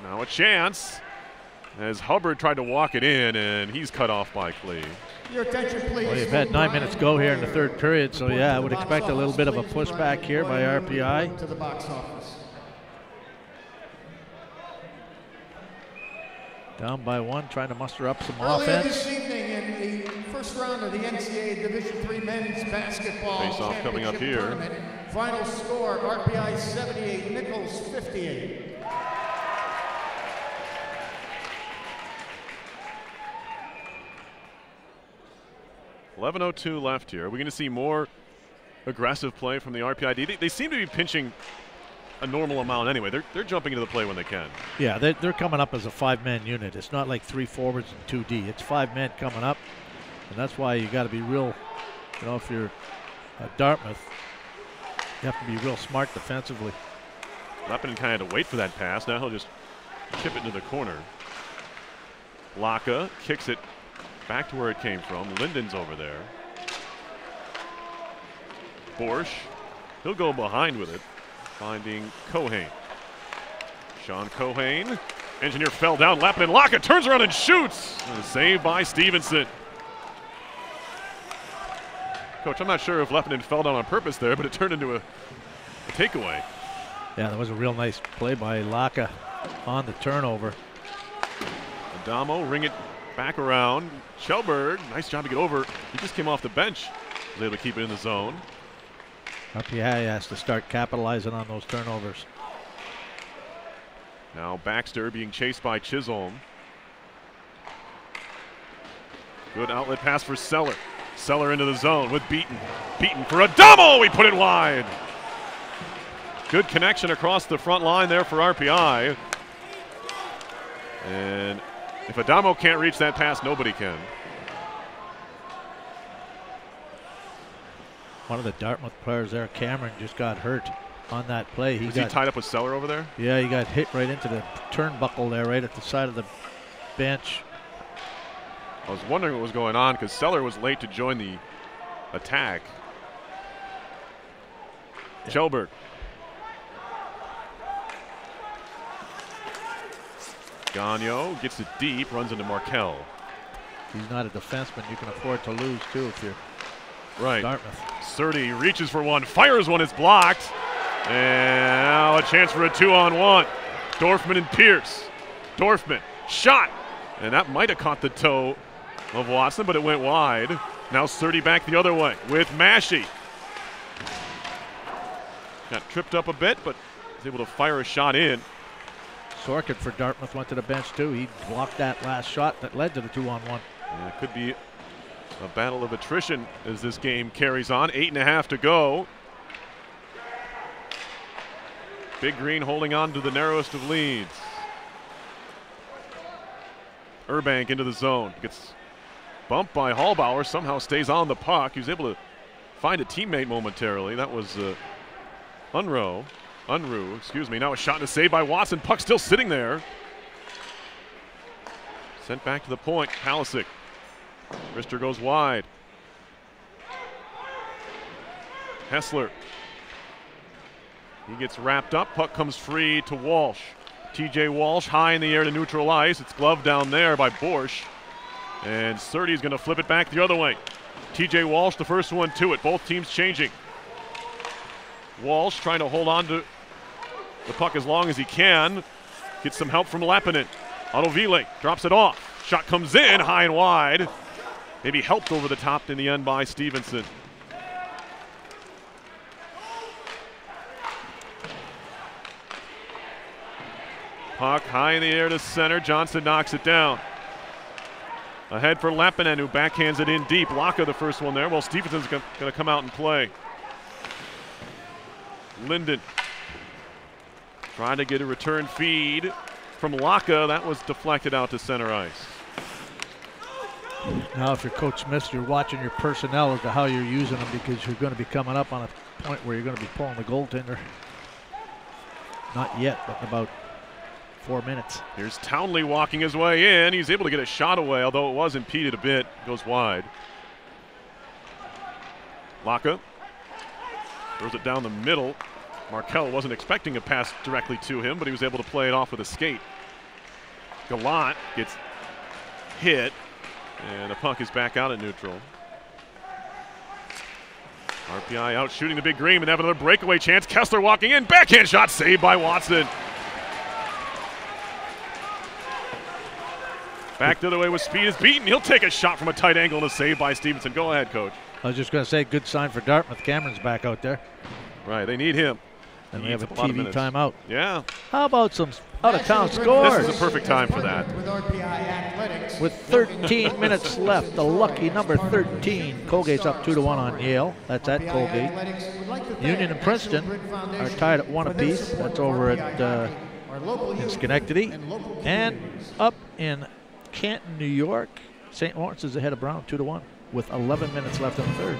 Now a chance as Hubbard tried to walk it in, and he's cut off by Klee. Your attention, please. Well, you've had nine minutes go here in the third period, so yeah, I would expect a little bit of a pushback here by RPI. To the box office. Down by one, trying to muster up some Earlier offense. this evening in the first round of the NCAA Division III men's basketball Face-off coming up here. tournament, Final score: RPI 78, Nichols 58. Eleven oh two left here. Are we going to see more aggressive play from the RPI? They, they seem to be pinching a normal amount anyway. They're, they're jumping into the play when they can. Yeah, they're, they're coming up as a five-man unit. It's not like three forwards and two D. It's five men coming up, and that's why you got to be real. You know, if you're at Dartmouth, you have to be real smart defensively. Leppanen kind of had to wait for that pass. Now he'll just chip it into the corner. Lacka kicks it back to where it came from. Linden's over there. Borsch, he'll go behind with it, finding Cohane. Sean Cohane. Engineer fell down. Leppanen. Lacka turns around and shoots. And saved by Stevenson. Coach, I'm not sure if Leppanen fell down on purpose there, but it turned into a, a takeaway. Yeah, that was a real nice play by Lacka on the turnover. Addamo ring it back around. Kjellberg, nice job to get over. He just came off the bench. Was able to keep it in the zone. RPI has to start capitalizing on those turnovers. Now Baxter being chased by Chisholm. Good outlet pass for Sellar. Sellar into the zone with Beaton. Beaton for Addamo. We put it wide. Good connection across the front line there for RPI. And if Addamo can't reach that pass, nobody can. One of the Dartmouth players there, Cameron, just got hurt on that play. He Was got he tied up with Sellar over there? yeah, he got hit right into the turnbuckle there, right at the side of the bench. I was wondering what was going on because Sellar was late to join the attack. Kjellberg. Gagnon gets it deep, runs into Markel. He's not a defenseman. You can afford to lose too if you're Right. Dartmouth. Sertti reaches for one, fires one, it's blocked. And now a chance for a two on one. Dorfman and Pierce. Dorfman, shot. And that might have caught the toe of Watson, but it went wide. Now Sertti back the other way with Massey. Got tripped up a bit, but was able to fire a shot in. Sorkin for Dartmouth went to the bench too. He blocked that last shot that led to the two on one. It could be a battle of attrition as this game carries on. Eight and a half to go. Big Green holding on to the narrowest of leads. Urbank into the zone. Gets bumped by Hallbauer. Somehow stays on the puck. He was able to find a teammate momentarily. That was uh, Unrow. Unruh, excuse me. Now a shot and a save by Watson. Puck still sitting there. Sent back to the point. Palocsik. Rister goes wide. Hessler. He gets wrapped up. Puck comes free to Walsh. TJ Walsh high in the air to neutral ice. It's gloved down there by Borsch. And Sertti going to flip it back the other way. TJ Walsh, the first one to it. Both teams changing. Walsh trying to hold on to the puck as long as he can. Gets some help from Leppanen. Ottoville drops it off. Shot comes in high and wide. Maybe helped over the top in the end by Stevenson. Puck high in the air to center. Johnson knocks it down. Ahead for Leppanen, who backhands it in deep. Lacka the first one there. Well, Stevenson's going to come out and play. Linden trying to get a return feed from Lacka. That was deflected out to center ice. Now, if you're Coach Smith, you're watching your personnel as to how you're using them because you're going to be coming up on a point where you're going to be pulling the goaltender. Not yet, but in about four minutes. Here's Townley walking his way in. He's able to get a shot away, although it was impeded a bit. Goes wide. Lacka throws it down the middle. Markel wasn't expecting a pass directly to him, but he was able to play it off with a skate. Gallant gets hit, and the puck is back out at neutral. RPI out shooting the big green, and have another breakaway chance. Hessler walking in, backhand shot saved by Watson. Back the other way with speed is Beaton. He'll take a shot from a tight angle and a save by Stevenson. Go ahead, coach. I was just going to say, good sign for Dartmouth. Cameron's back out there. Right, they need him. And He we have a needs TV timeout. Yeah, How about some out of town scores? This is a perfect time for that. With RPI Athletics. With 13 minutes left, the lucky number 13. Colgate's up 2 to 1 on Yale. That's at Colgate. Athletics would like to thank Union and Princeton are tied at one apiece. That's over at uh, hockey, our local in Schenectady. and local And communities. up in Canton, New York, St. Lawrence is ahead of Brown 2 to 1 with 11 minutes left in the third.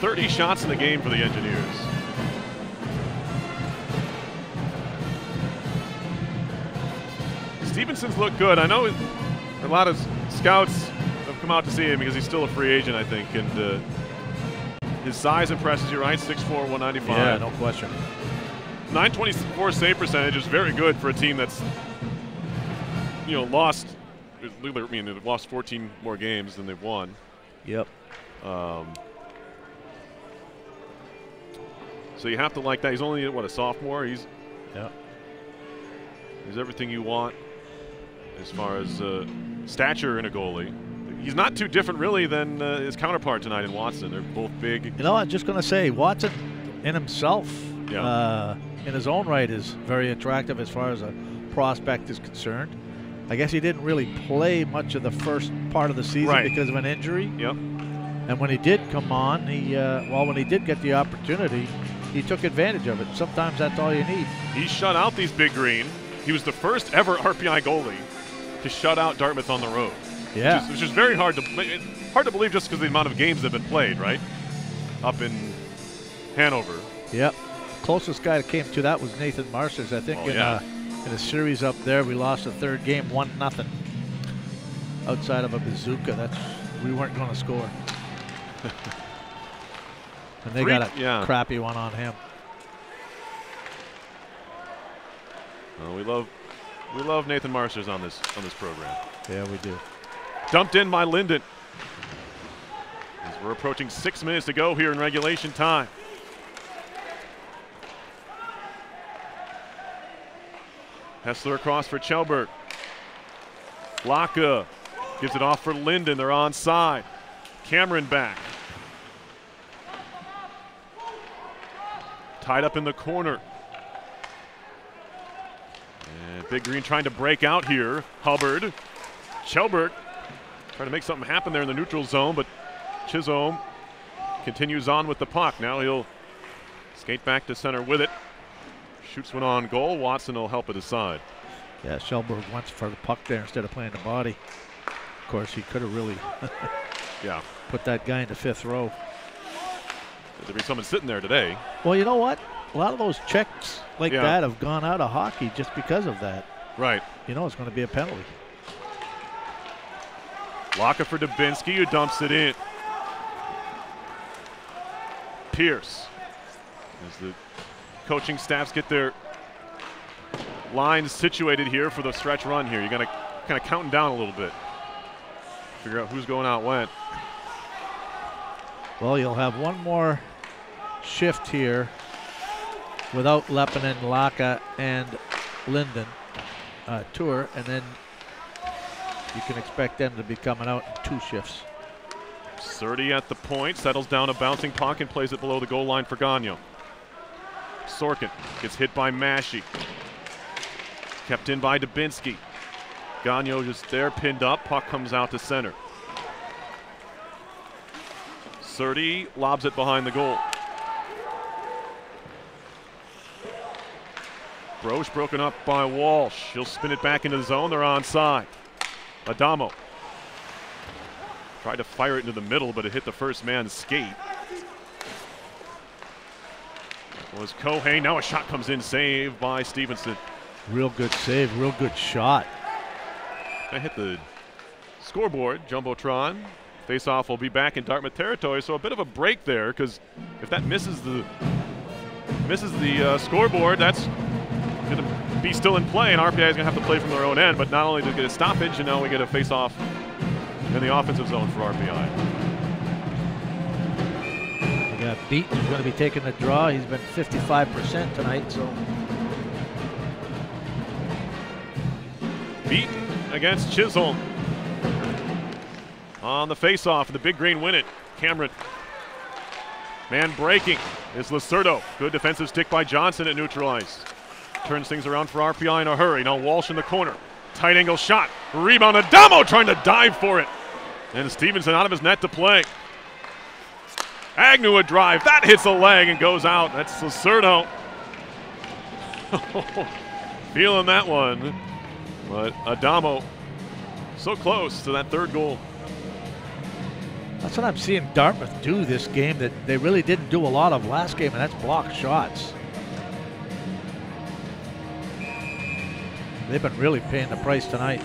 30 shots in the game for the Engineers. Stevenson's looked good. I know a lot of scouts have come out to see him because he's still a free agent, I think, and uh, his size impresses you, right? 6'4", 195. Yeah, no question. 924 save percentage is very good for a team that's, you know, lost. I mean, they've lost 14 more games than they've won. Yep. Um, so you have to like that. He's only what a sophomore. He's Yeah. he's everything you want as far as uh, stature in a goalie. He's not too different really than uh, his counterpart tonight in Watson. They're both big. You know, I'm just going to say Watson in himself, Yeah. uh, in his own right, is very attractive as far as a prospect is concerned. I guess he didn't really play much of the first part of the season Right. because of an injury. Yep. And when he did come on, he uh, well, when he did get the opportunity, he took advantage of it. Sometimes that's all you need. He shut out these big green. He was the first ever RPI goalie to shut out Dartmouth on the road. Yeah. Which is, which is very hard to hard to believe just because of the amount of games that have been played, right? Up in Hanover. Yep. Closest guy that came to that was Nathan Marsters. I think Oh, in, yeah. uh, in a series up there, we lost the third game one nothing. Outside of a bazooka, that's we weren't going to score. and they Three- got a yeah. crappy one on him. Uh, we love we love Nathan Marsters on this on this program. Yeah, we do. Dumped in by Linden. As we're approaching six minutes to go here in regulation time. Hessler across for Kjellberg. Lacka gives it off for Linden. They're onside. Cameron back. Tied up in the corner. And Big Green trying to break out here. Hubbard. Kjellberg trying to make something happen there in the neutral zone, but Chisholm continues on with the puck. Now he'll skate back to center with it. Shoots one on goal. Watson will help it aside. Yeah, Kjellberg went for the puck there instead of playing the body. Of course, he could have really Yeah. put that guy in the fifth row. There'll be someone sitting there today. Well, you know what? A lot of those checks like Yeah. that have gone out of hockey just because of that. Right. You know, it's going to be a penalty. Lacka for Dubinsky, who dumps it in. Pierce. As the coaching staffs get their lines situated here for the stretch run here. You're going to kind of counting down a little bit. Figure out who's going out when. Well, you'll have one more shift here without Leppanen, Lacka, and Linden uh, tour, and then you can expect them to be coming out in two shifts. Sertti at the point, settles down a bouncing puck and plays it below the goal line for Gagnon. Sorkin gets hit by Mashi. Kept in by Dubinsky. Gagnon just there pinned up. Puck comes out to center. Sertti lobs it behind the goal. Broche broken up by Walsh. He'll spin it back into the zone. They're onside. Addamo tried to fire it into the middle, but it hit the first man's skate. Was Kohei. Now a shot comes in, saved by Stevenson. Real good save, real good shot. I hit the scoreboard, Jumbotron. Face-off will be back in Dartmouth territory, so a bit of a break there because if that misses the misses the uh, scoreboard, that's going to be still in play, and RPI is going to have to play from their own end. But not only do we get a stoppage, and now we get a face-off in the offensive zone for RPI. We got Beaton who's going to be taking the draw. He's been 55% tonight, so Beaton against Chisholm. On the face-off, the big green win it. Cameron. Man breaking is Lacerdo. Good defensive stick by Johnson at neutralized. Turns things around for RPI in a hurry. Now Walsh in the corner. Tight angle shot. Rebound. Addamo trying to dive for it. And Stevenson out of his net to play. Agnew a drive. That hits the leg and goes out. That's Lacerdo. Feeling that one. But Addamo so close to that third goal. that's what I'm seeing Dartmouth do this game that they really didn't do a lot of last game, and that's block shots. They've been really paying the price tonight.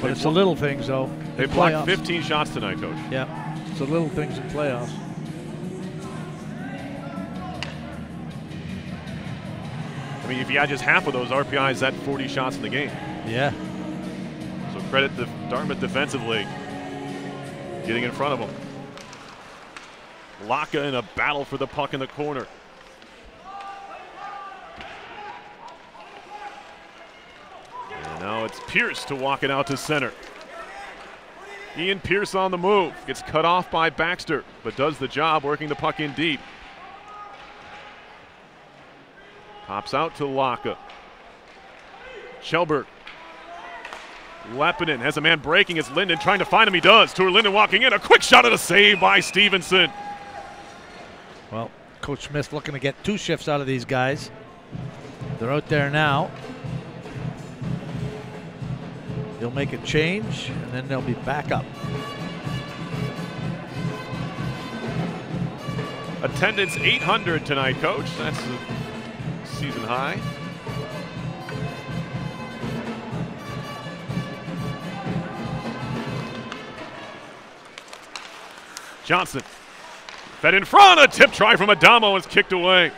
But it's the little things, though. They blocked playoffs. 15 shots tonight, coach. Yeah, it's the little things in playoffs. I mean, if you add just half of those RPIs, that 40 shots in the game. Yeah. So credit the Dartmouth defensively, getting in front of them. Lacka in a battle for the puck in the corner. And now it's Pierce to walk it out to center. Ian Pierce on the move. Gets cut off by Baxter, but does the job working the puck in deep. Pops out to Lacka. Kjellberg. Leppanen has a man breaking. It's Linden trying to find him. He does. Ture Linden walking in. A quick shot at a save by Stevenson. Well, Coach Smith looking to get two shifts out of these guys. They're out there now. They'll make a change, and then they'll be back up. Attendance 800 tonight, coach. That's a season high. Johnson fed in front. A tip try from Addamo is kicked away.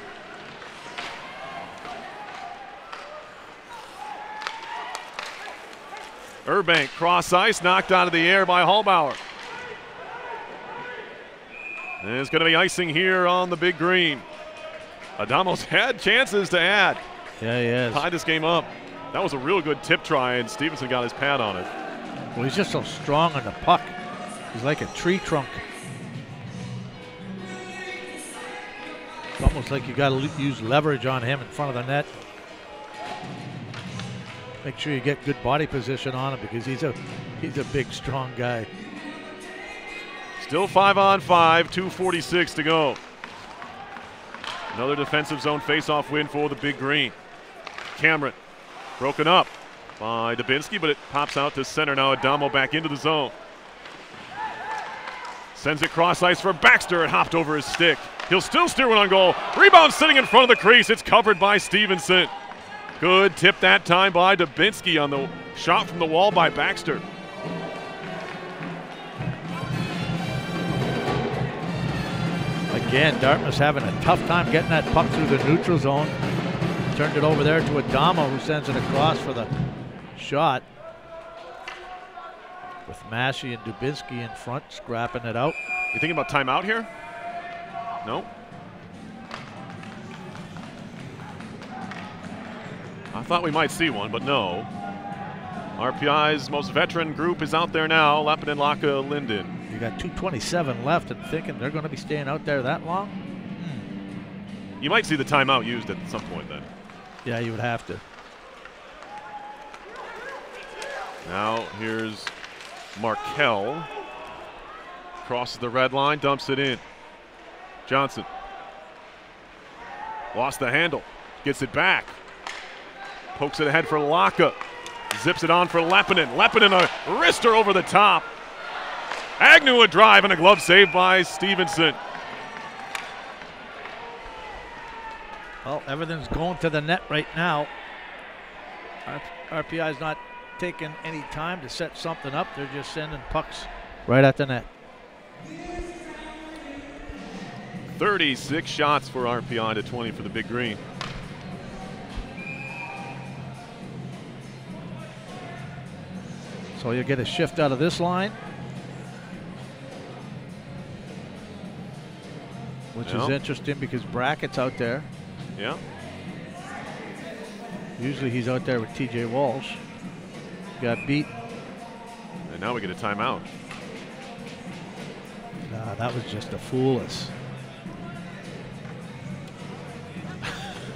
Urbank cross ice knocked out of the air by Hallbauer. There's going to be icing here on the big green. Addamo's had chances to add, Yeah, he is. tie this game up. That was a real good tip try, and Stevenson got his pad on it. Well, he's just so strong on the puck. He's like a tree trunk. It's almost like you got to use leverage on him in front of the net. Make sure you get good body position on him because he's a he's a big, strong guy. Still five on five, 2.46 to go. Another defensive zone faceoff win for the Big Green. Cameron broken up by Dubinsky, but it pops out to center now. Addamo back into the zone. Sends it cross ice for Baxter. It hopped over his stick. He'll still steer one on goal. Rebound sitting in front of the crease. It's covered by Stevenson. Good tip that time by Dubinsky on the shot from the wall by Baxter. Again, Dartmouth's having a tough time getting that puck through the neutral zone. Turned it over there to Addamo, who sends it across for the shot. With Massey and Dubinsky in front, scrapping it out. You thinking about timeout here? No. I thought we might see one, but no. RPI's most veteran group is out there now. Lappin and Lacka Linden. You got 227 left and thinking they're going to be staying out there that long? Hmm. You might see the timeout used at some point then. Yeah, you would have to. Now here's Markel. Crosses the red line, dumps it in. Johnson. Lost the handle. Gets it back. Pokes it ahead for Lacka. Zips it on for Leppanen. Leppanen a wrister over the top. Agnew a drive and a glove save by Stevenson. Well, everything's going to the net right now. RPI's not taking any time to set something up. They're just sending pucks right at the net. 36 shots for RPI to 20 for the Big Green. So you'll get a shift out of this line. Which is interesting because Brackett's out there. Yeah. Usually he's out there with TJ Walsh. Got beat. And now we get a timeout. Nah, that was just a fool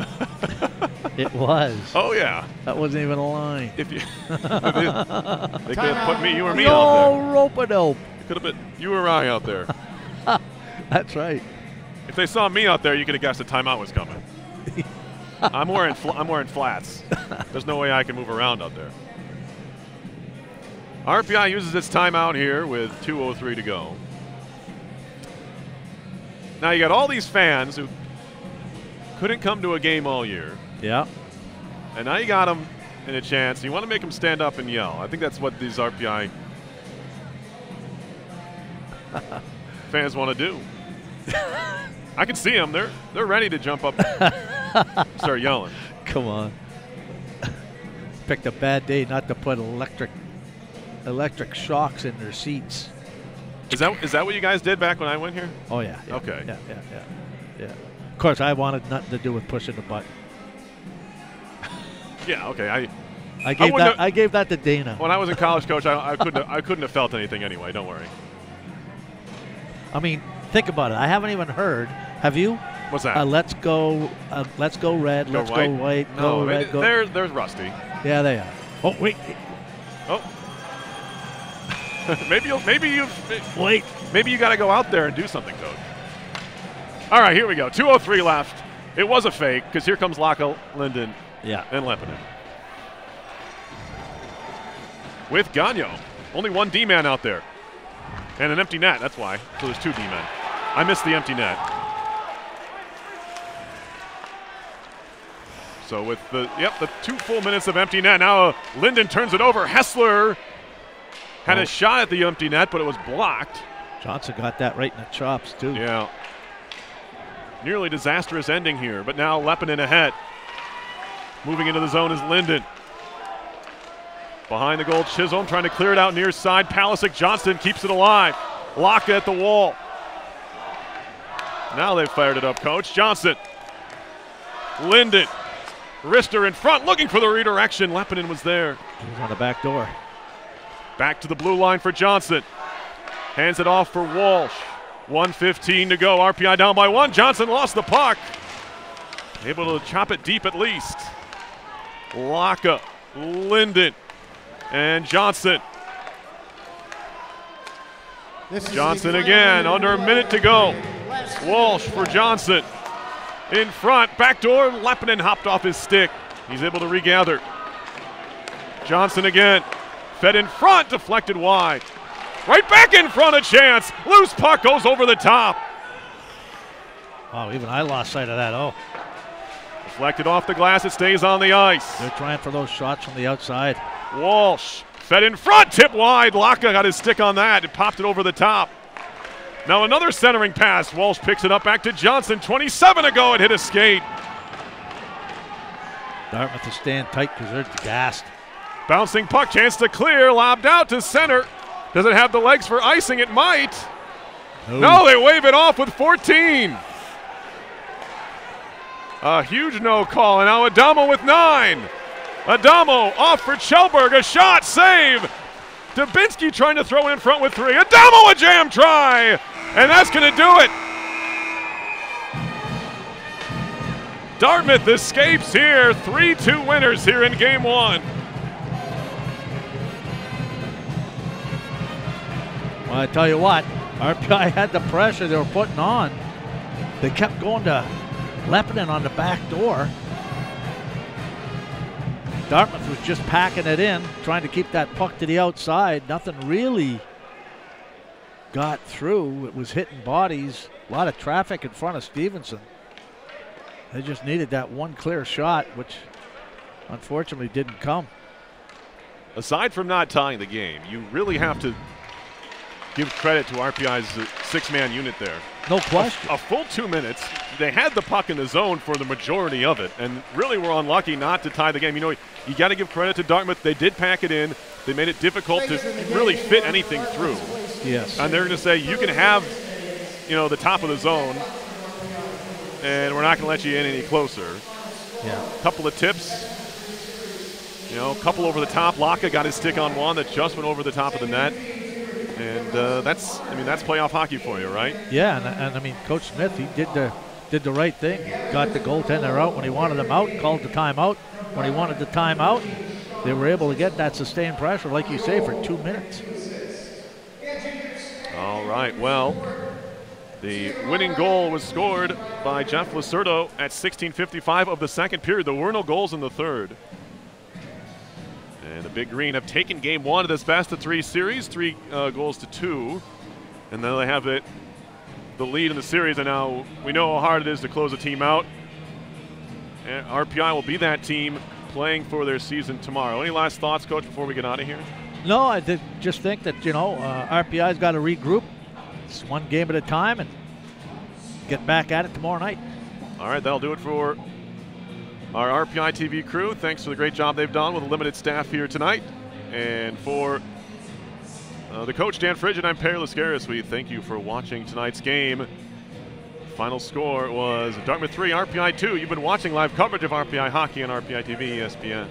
it was. Oh, yeah. That wasn't even a line. If you, they could have put me, you or me out there. No rope a dope. Could have been you or I out there. That's right. If they saw me out there, you could have guessed a timeout was coming. I'm wearing fl- I'm wearing flats. There's no way I can move around out there. RPI uses its timeout here with 2:03 to go. Now you got all these fans who couldn't come to a game all year, Yeah. and now you got them in a chance. You want to make them stand up and yell. I think that's what these RPI fans want to do. I can see them. They're they're ready to jump up, start yelling. Come on. Picked a bad day not to put electric electric shocks in their seats. Is that is that what you guys did back when I went here? Oh yeah. yeah Okay. Yeah, yeah, yeah, yeah. Of course, I wanted nothing to do with pushing the button. Yeah. Okay. I I gave wouldn't that. have- I gave that to Dana. when I was in college, coach, I, I couldn't have, I couldn't have felt anything anyway. Don't worry. I mean, think about it. I haven't even heard. Have you? What's that? Uh, let's go. Uh, let's go red. Go let's white? go white. no, go red. they- Go. they're they're rusty. Yeah, they are. Oh wait, Oh. maybe you'll maybe you've. wait. maybe you got to go out there and do something, coach. All right, here we go. 2:03 left. It was a fake because here comes Lacka Linden Yeah. and Leppanen. With Gagnon. Only one D man out there. And an empty net, that's why. So there's two D men. I missed the empty net. So with the yep, the two full minutes of empty net. Now uh, Linden turns it over. Hessler had Oh. a shot at the empty net, but it was blocked. Johnson got that right in the chops too. Yeah. Nearly disastrous ending here, but now Leppanen ahead. Moving into the zone is Linden. Behind the goal, Chisholm trying to clear it out near side. Palocsik Johnson keeps it alive. Locke at the wall. Now they've fired it up, coach. Johnson. Linden. Rister in front, looking for the redirection. Leppanen was there. He was on the back door. Back to the blue line for Johnson. Hands it off for Walsh. 115 to go. RPI down by one. Johnson lost the puck. Able to chop it deep at least. Lacka, Linden, and Johnson. This Johnson again, under a minute to go. Walsh for Johnson. In front, back backdoor. Leppanen hopped off his stick. He's able to regather. Johnson again. Fed in front, deflected wide. Right back in front of Chance. Loose puck goes over the top. Wow, even I lost sight of that. Oh, Deflected off the glass. It stays on the ice. they're trying for those shots from the outside. Walsh fed in front, tip wide. Lacka got his stick on that. It popped it over the top. Now another centering pass. Walsh picks it up back to Johnson. 27 ago, it hit a skate. Dartmouth is staying tight because they're gassed. Bouncing puck, chance to clear, lobbed out to center. Does it have the legs for icing? It might. No, they wave it off with 14. A huge no call, and now Addamo with nine. Addamo off for Kjellberg, a shot, save. Dubinsky trying to throw in front with three. Addamo a jam try, and that's going to do it. Dartmouth escapes here. 3 2 winners here in game one. Well, I tell you what, RPI had the pressure they were putting on. They kept going to Leppanen on the back door. Dartmouth was just packing it in, trying to keep that puck to the outside. Nothing really got through. It was hitting bodies. A lot of traffic in front of Stevenson. They just needed that one clear shot, which unfortunately didn't come. aside from not tying the game, you really have to give credit to RPI's six man unit there. No question. A full two minutes. They had the puck in the zone for the majority of it and really were unlucky not to tie the game. You know, you got to give credit to Dartmouth. They did pack it in, they made it difficult to really fit anything through. Yes. And they're going to say, you can have, you know, the top of the zone, and we're not going to let you in any closer. Yeah. couple of tips. You know, a couple over the top. Lacka got his stick on one that just went over the top of the net. And uh, that's, I mean, that's playoff hockey for you, right? Yeah, and, and I mean, Coach Smith, he did the did the right thing. Got the goaltender out when he wanted them out, called the timeout when he wanted the timeout. They were able to get that sustained pressure, like you say, for two minutes. All right, well, the winning goal was scored by Jeff Lacerdo at 16:55 of the second period. There were no goals in the third. And the Big Green have taken game one of this best of three series, three uh, goals to two. And then they have it, the lead in the series. And now we know how hard it is to close a team out. And RPI will be that team playing for their season tomorrow. Any last thoughts, Coach, before we get out of here? No, I did just think that you know uh, RPI's got to regroup. It's one game at a time and get back at it tomorrow night. All right, that'll do it for our RPI TV crew. Thanks for the great job they've done with a limited staff here tonight. And for uh, the coach, Dan Fridgen, I'm Perry Lascaris. We thank you for watching tonight's game. Final score was Dartmouth 3, RPI 2. You've been watching live coverage of RPI hockey on RPI TV, ESPN.